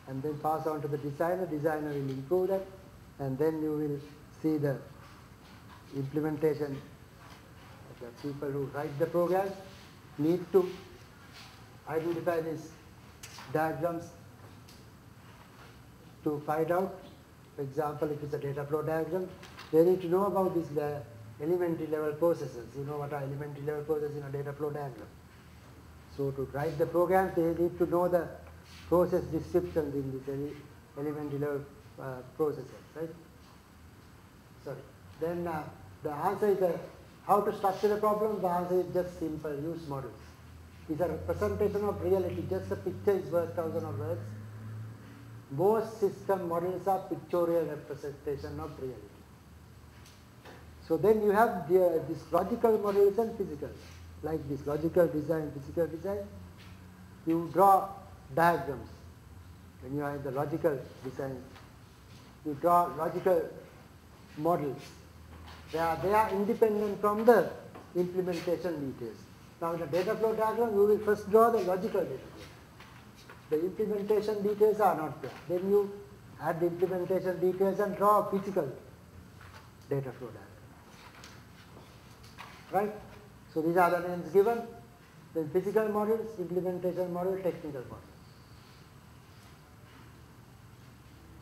[SPEAKER 2] and then pass on to the designer. Designer will improve that and then you will see the implementation. The people who write the programs need to identify these diagrams to find out, for example, if it's a data flow diagram, they need to know about these the elementary level processes. You know what are elementary level processes in a data flow diagram. So to write the program, they need to know the process descriptions in these elementary level uh, processes, right? Then uh, the answer is uh, how to structure the problem. The answer is just simple, use models. These are representation of reality. Just a picture is worth thousand of words. Most system models are pictorial representation of reality. So then you have the, uh, this logical models and physical. Like this logical design, physical design. You draw diagrams. When you are in the logical design, you draw logical models. They are, they are independent from the implementation details. Now in the data flow diagram, you will first draw the logical data flow. The implementation details are not there. Then you add the implementation details and draw a physical data flow diagram. Right? So these are the names given. Then physical models, implementation model, technical model.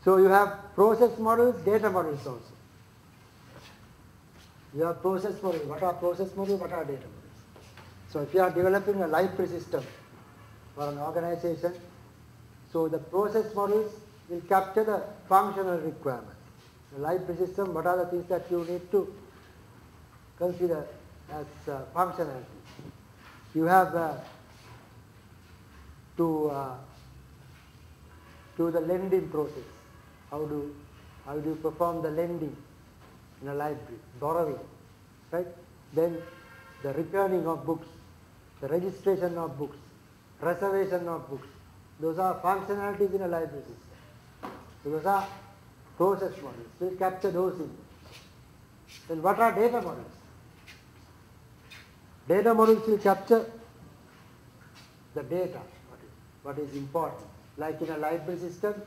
[SPEAKER 2] So you have process models, data models also. You have process model. What are process models? What are data models? So if you are developing a library system for an organization, so the process models will capture the functional requirements. The library system, what are the things that you need to consider as uh, functionality? You have uh, to uh, do the lending process. How do how do you perform the lending in a library? Borrowing, right? Then the returning of books, the registration of books, reservation of books. Those are functionalities in a library system. So those are process models. We'll capture those in. Then what are data models? Data models will capture the data, what is, what is important. Like in a library system,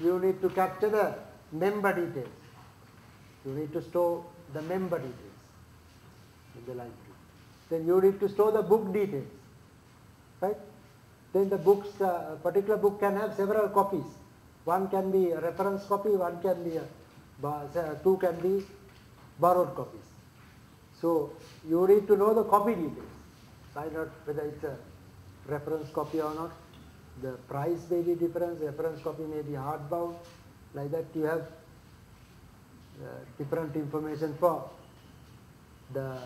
[SPEAKER 2] you need to capture the member details. You need to store the member details in the library. Then you need to store the book details, right? Then the books, uh, particular book can have several copies. One can be a reference copy, one can be a, two can be borrowed copies. So you need to know the copy details. Find out whether it's a reference copy or not. The price may be different, reference copy may be hardbound. Like that you have different information for the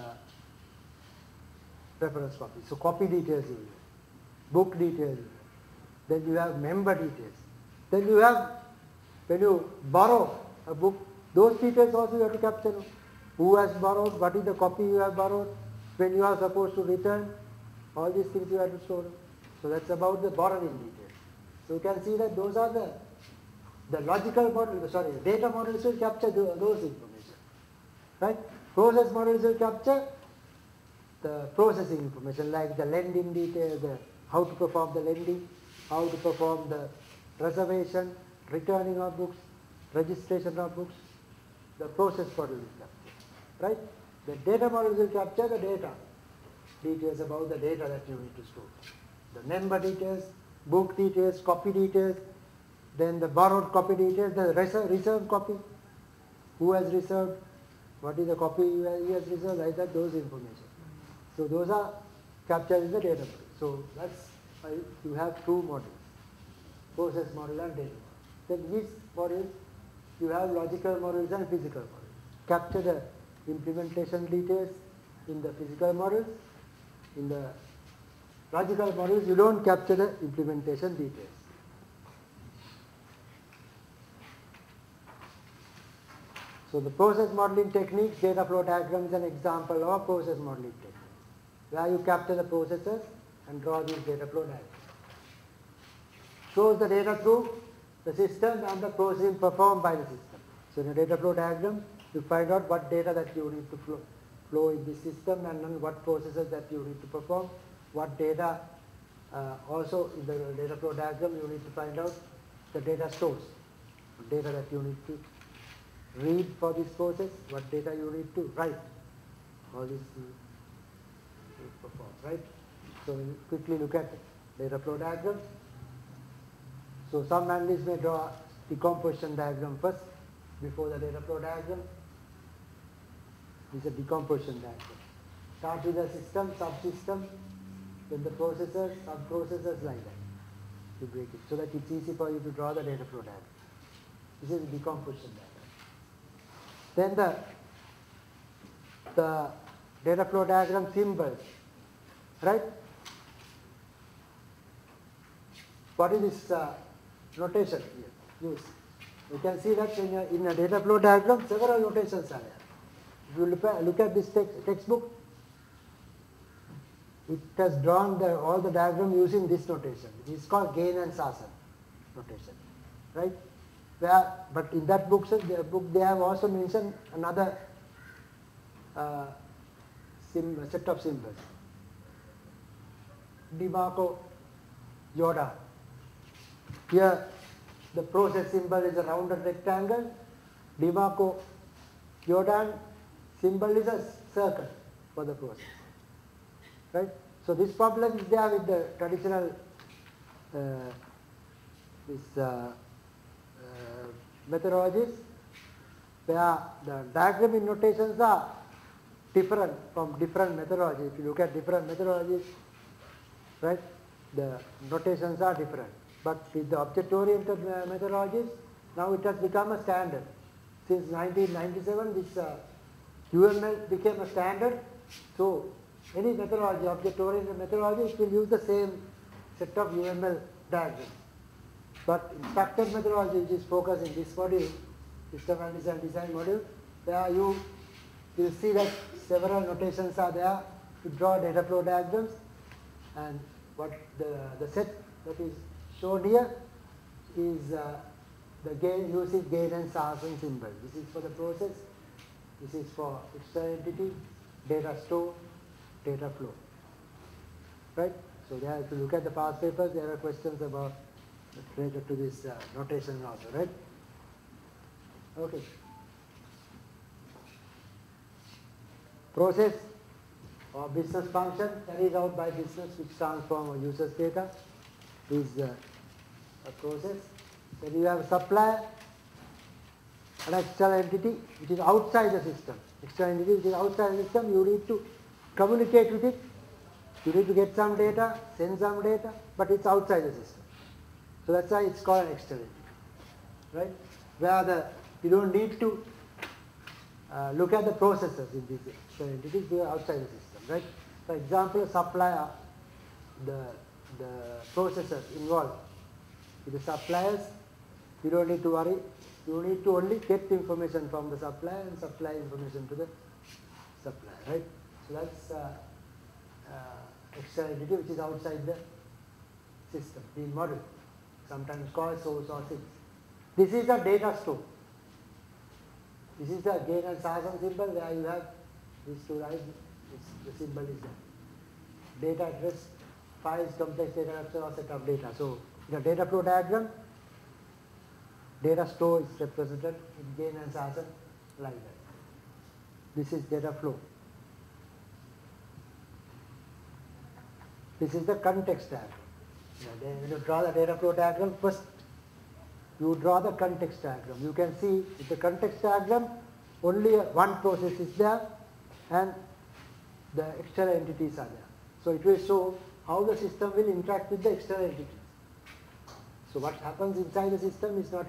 [SPEAKER 2] reference copy. So copy details you will book details, then you have member details. Then you have, when you borrow a book, those details also you have to capture. Who has borrowed, what is the copy you have borrowed, when you are supposed to return, all these things you have to store. So that's about the borrowing details. So you can see that those are the, the logical model, sorry, data models will capture those information. Right? Process models will capture the processing information like the lending detail, the how to perform the lending, how to perform the reservation, returning of books, registration of books, the process model will capture, right? The data models will capture the data, details about the data that you need to store. The member details, book details, copy details, then the borrowed copy details, the reserve, reserved copy, who has reserved, what is the copy he has, reserved, like that, those information. So those are captured in the data model. So that's why you have two models, process model and data model. Then these models, you have logical models and physical models. Capture the implementation details in the physical models. In the logical models, you don't capture the implementation details. So the process modeling techniques, data flow diagram is an example of a process modeling technique, where you capture the processes and draw these data flow diagrams. Shows the data through the system and the processing performed by the system. So in a data flow diagram, you find out what data that you need to flow, flow in the system and then what processes that you need to perform, what data uh, also in the data flow diagram you need to find out the data stores, data that you need to read for this process, what data you need to write. All this you, perform, right? So we quickly look at data flow diagram. So some analysts may draw the decomposition diagram first before the data flow diagram. This is a decomposition diagram. Start with the system, subsystem, then the processors, sub-processors like that. You break it so that it's easy for you to draw the data flow diagram. This is decomposition diagram. Then the, the data flow diagram symbols, right? What is this uh, notation here? Use. You can see that in a, in a data flow diagram, several notations are there. If you look at, look at this text, textbook, it has drawn the, all the diagram using this notation. It is called Gane and Sarson notation, right? Where, but in that book, book they have also mentioned another uh, sim, set of symbols. DeMarco Yourdon. Here the process symbol is a rounded rectangle. DeMarco Yourdon symbol is a circle for the process. Right? So this problem is there with the traditional uh, this uh, methodologies where the diagramming notations are different from different methodologies. If you look at different methodologies, right, the notations are different. But with the object-oriented methodologies, now it has become a standard. Since 1997, this uh, UML became a standard. So any methodology, object-oriented methodology, will use the same set of UML diagrams. But in structured methodology, which is focused in this module, system and design design module, there you will see that several notations are there to draw data flow diagrams and what the, the set that is shown here is uh, the Gane using Gane and Sarson symbol. This is for the process, this is for external entity, data store, data flow. Right? So there if you look at the past papers, there are questions about related to this uh, notation also, right? Okay. Process or business function carried out by business which transform a user's data is uh, a process. Then you have supplier, an external entity which is outside the system. External entity which is outside the system, you need to communicate with it. You need to get some data, send some data, but it's outside the system. So that's why it's called an external right? Where the you don't need to uh, look at the processes in these external entities, they are outside the system, right? For example, supplier, the the processes involved with the suppliers, you don't need to worry. You need to only get information from the supplier and supply information to the supplier, right? So that's uh, uh, external entity which is outside the system, the model sometimes called source or sink. This is the data store. This is the Gane and Sarson symbol where you have these two lines, the symbol is there. Data address, files, complex data capture or set of data. So the data flow diagram, data store is represented in Gane and Sarson like that. This is data flow. This is the context diagram. Now, then when you draw the data flow diagram, first you draw the context diagram. You can see with the context diagram, only one process is there and the external entities are there. So it will show how the system will interact with the external entities. So what happens inside the system is not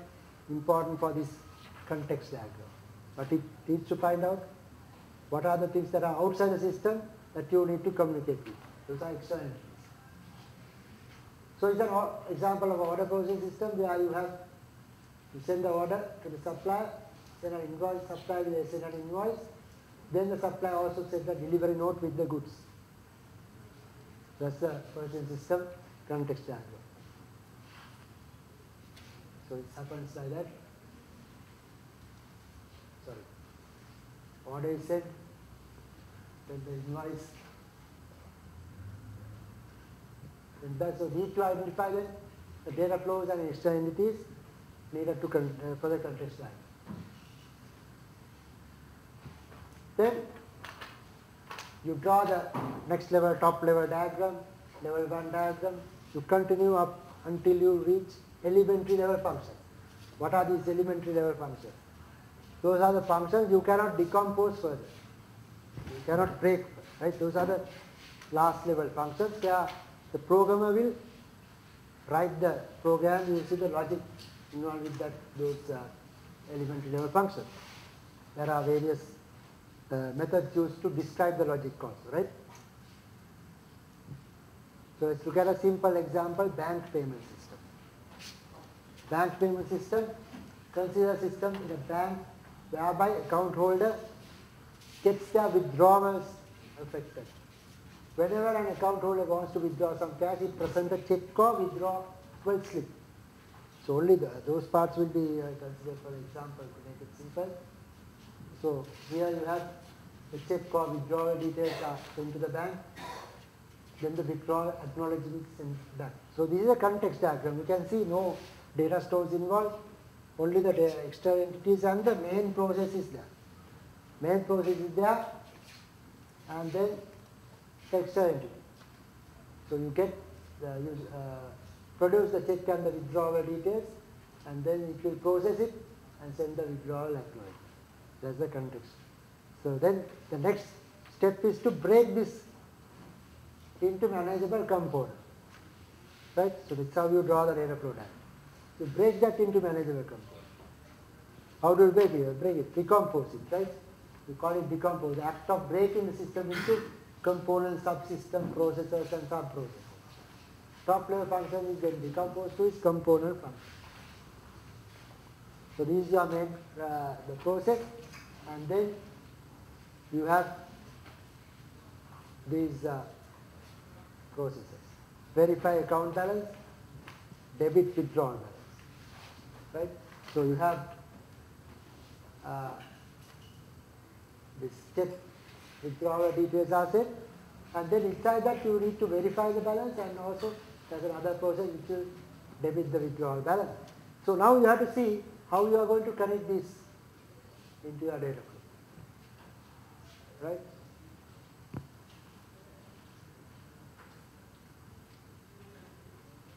[SPEAKER 2] important for this context diagram. But it needs to find out what are the things that are outside the system that you need to communicate with. Those are external entities. So it's an example of order processing system where you have you send the order to the supplier, send an invoice, supplier will send an invoice, then the supplier also sends a delivery note with the goods. That's the processing system context diagram. So it happens like that. Sorry. Order is sent, then the invoice. And that's so need to identify the, the data flows and external entities needed to con- uh, for the context diagram. Then you draw the next level, top level diagram, level 1 diagram. You continue up until you reach elementary level functions. What are these elementary level functions? Those are the functions you cannot decompose further. You cannot break, right? Those are the last level functions where the programmer will write the program, you see the logic involved with that, those uh, elementary level functions. There are various uh, methods used to describe the logic also, right? So let's look at a simple example, bank payment system. Bank payment system, consider a system in a bank whereby account holder gets their withdrawals affected. Whenever an account holder wants to withdraw some cash, he presents a check or withdrawal slip. So only the, those parts will be uh, considered for example to make it simple. So here you have the check or withdrawal details are sent to the bank, then the withdrawal acknowledgement sent back. So this is a context diagram. You can see no data stores involved, only the external entities and the main process is there. Main process is there and then external. So you get the, you uh, produce the check and the withdrawal details and then it will process it and send the withdrawal acknowledgement. That's the context. So then the next step is to break this into manageable components. Right? So that's how you draw the data flow diagram. You break that into manageable components. How do you break it? Break it, decompose it, right? We call it decompose. The act of breaking the system into component, subsystem, processors and sub-processors. Top level function is then decomposed to its component function. So this is your main uh, the process and then you have these uh, processes. Verify account balance, debit withdrawal balance. Right? So you have uh, this check withdrawal details are set and then inside that you need to verify the balance and also there's another process which will debit the withdrawal balance. So now you have to see how you are going to connect this into your data flow. Right?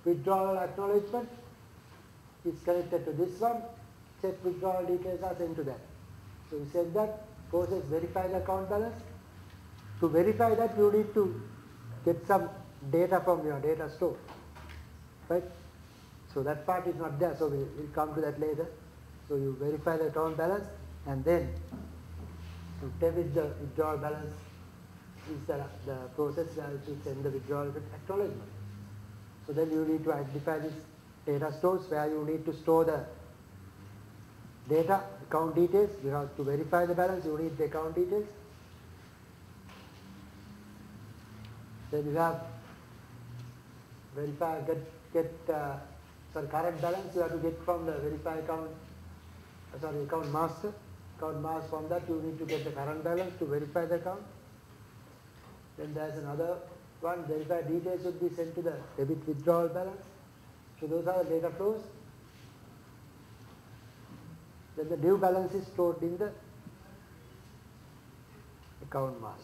[SPEAKER 2] Withdrawal acknowledgement is connected to this one. Check withdrawal details are sent to that. So you said that process verify the account balance. To verify that you need to get some data from your data store. Right? So that part is not there, so we will come to that later. So you verify the account balance and then you debit the withdrawal balance is the, the process will send the withdrawal with acknowledgement. So then you need to identify these data stores where you need to store the data, account details. You have to verify the balance, you need the account details. Then you have verify, get, get uh, sorry, current balance you have to get from the verify account, uh, sorry, account master. account mask from that you need to get the current balance to verify the account. Then there's another one, verify details should be sent to the debit withdrawal balance. So those are the data flows. Then the due balance is stored in the account master.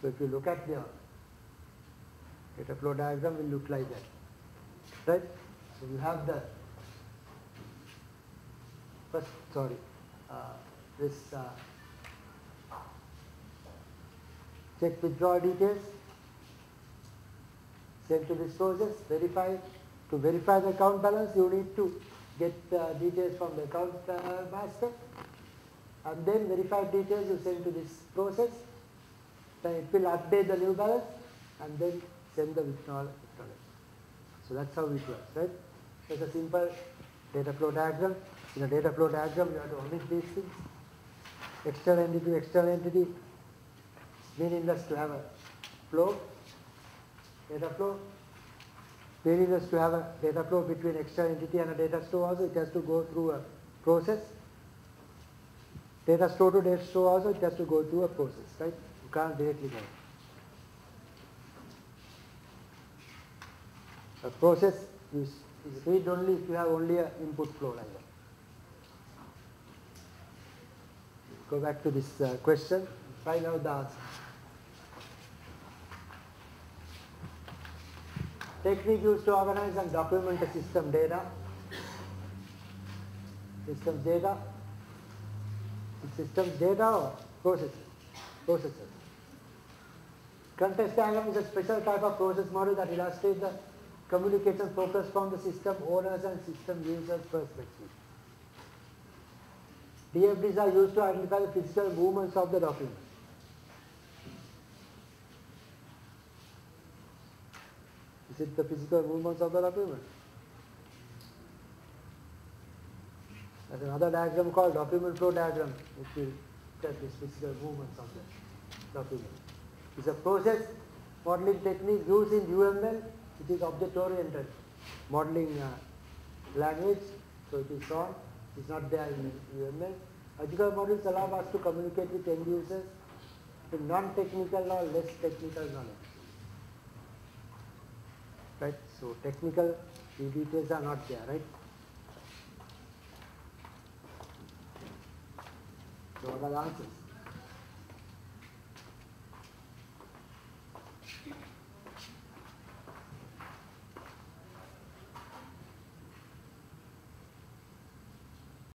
[SPEAKER 2] So if you look at the data flow diagram will look like that. Right? So you have the first sorry uh, this uh, check withdrawal details sent to this process, verify to verify the account balance you need to get uh, details from the account uh, master and then verified details you send to this process then it will update the new balance and then the withdrawal. So that's how it works, right? It's a simple data flow diagram. In a data flow diagram you have to omit these things. External entity to external entity meaningless to have a flow, data flow. Meaningless to have a data flow between external entity and a data store also, it has to go through a process. Data store to data store also, it has to go through a process, right? You can't directly go. Process is, is read only if you have only an input flow like that. Go back to this uh, question, find out the answer. Technique used to organize and document the system data. System data. System data or processes? Processes. Context diagram is a special type of process model that illustrates the communication focus from the system owners and system users perspective. DFDs are used to identify the physical movements of the document. Is it the physical movements of the document? There's another diagram called document flow diagram which will test these physical movements of the document. It's a process modeling technique used in UML it is object oriented modeling uh, language so it is shown it's not there in UML. Logical models allow us to communicate with end users with non-technical or less technical knowledge. Right? So technical details are not there, right? So what are the answers?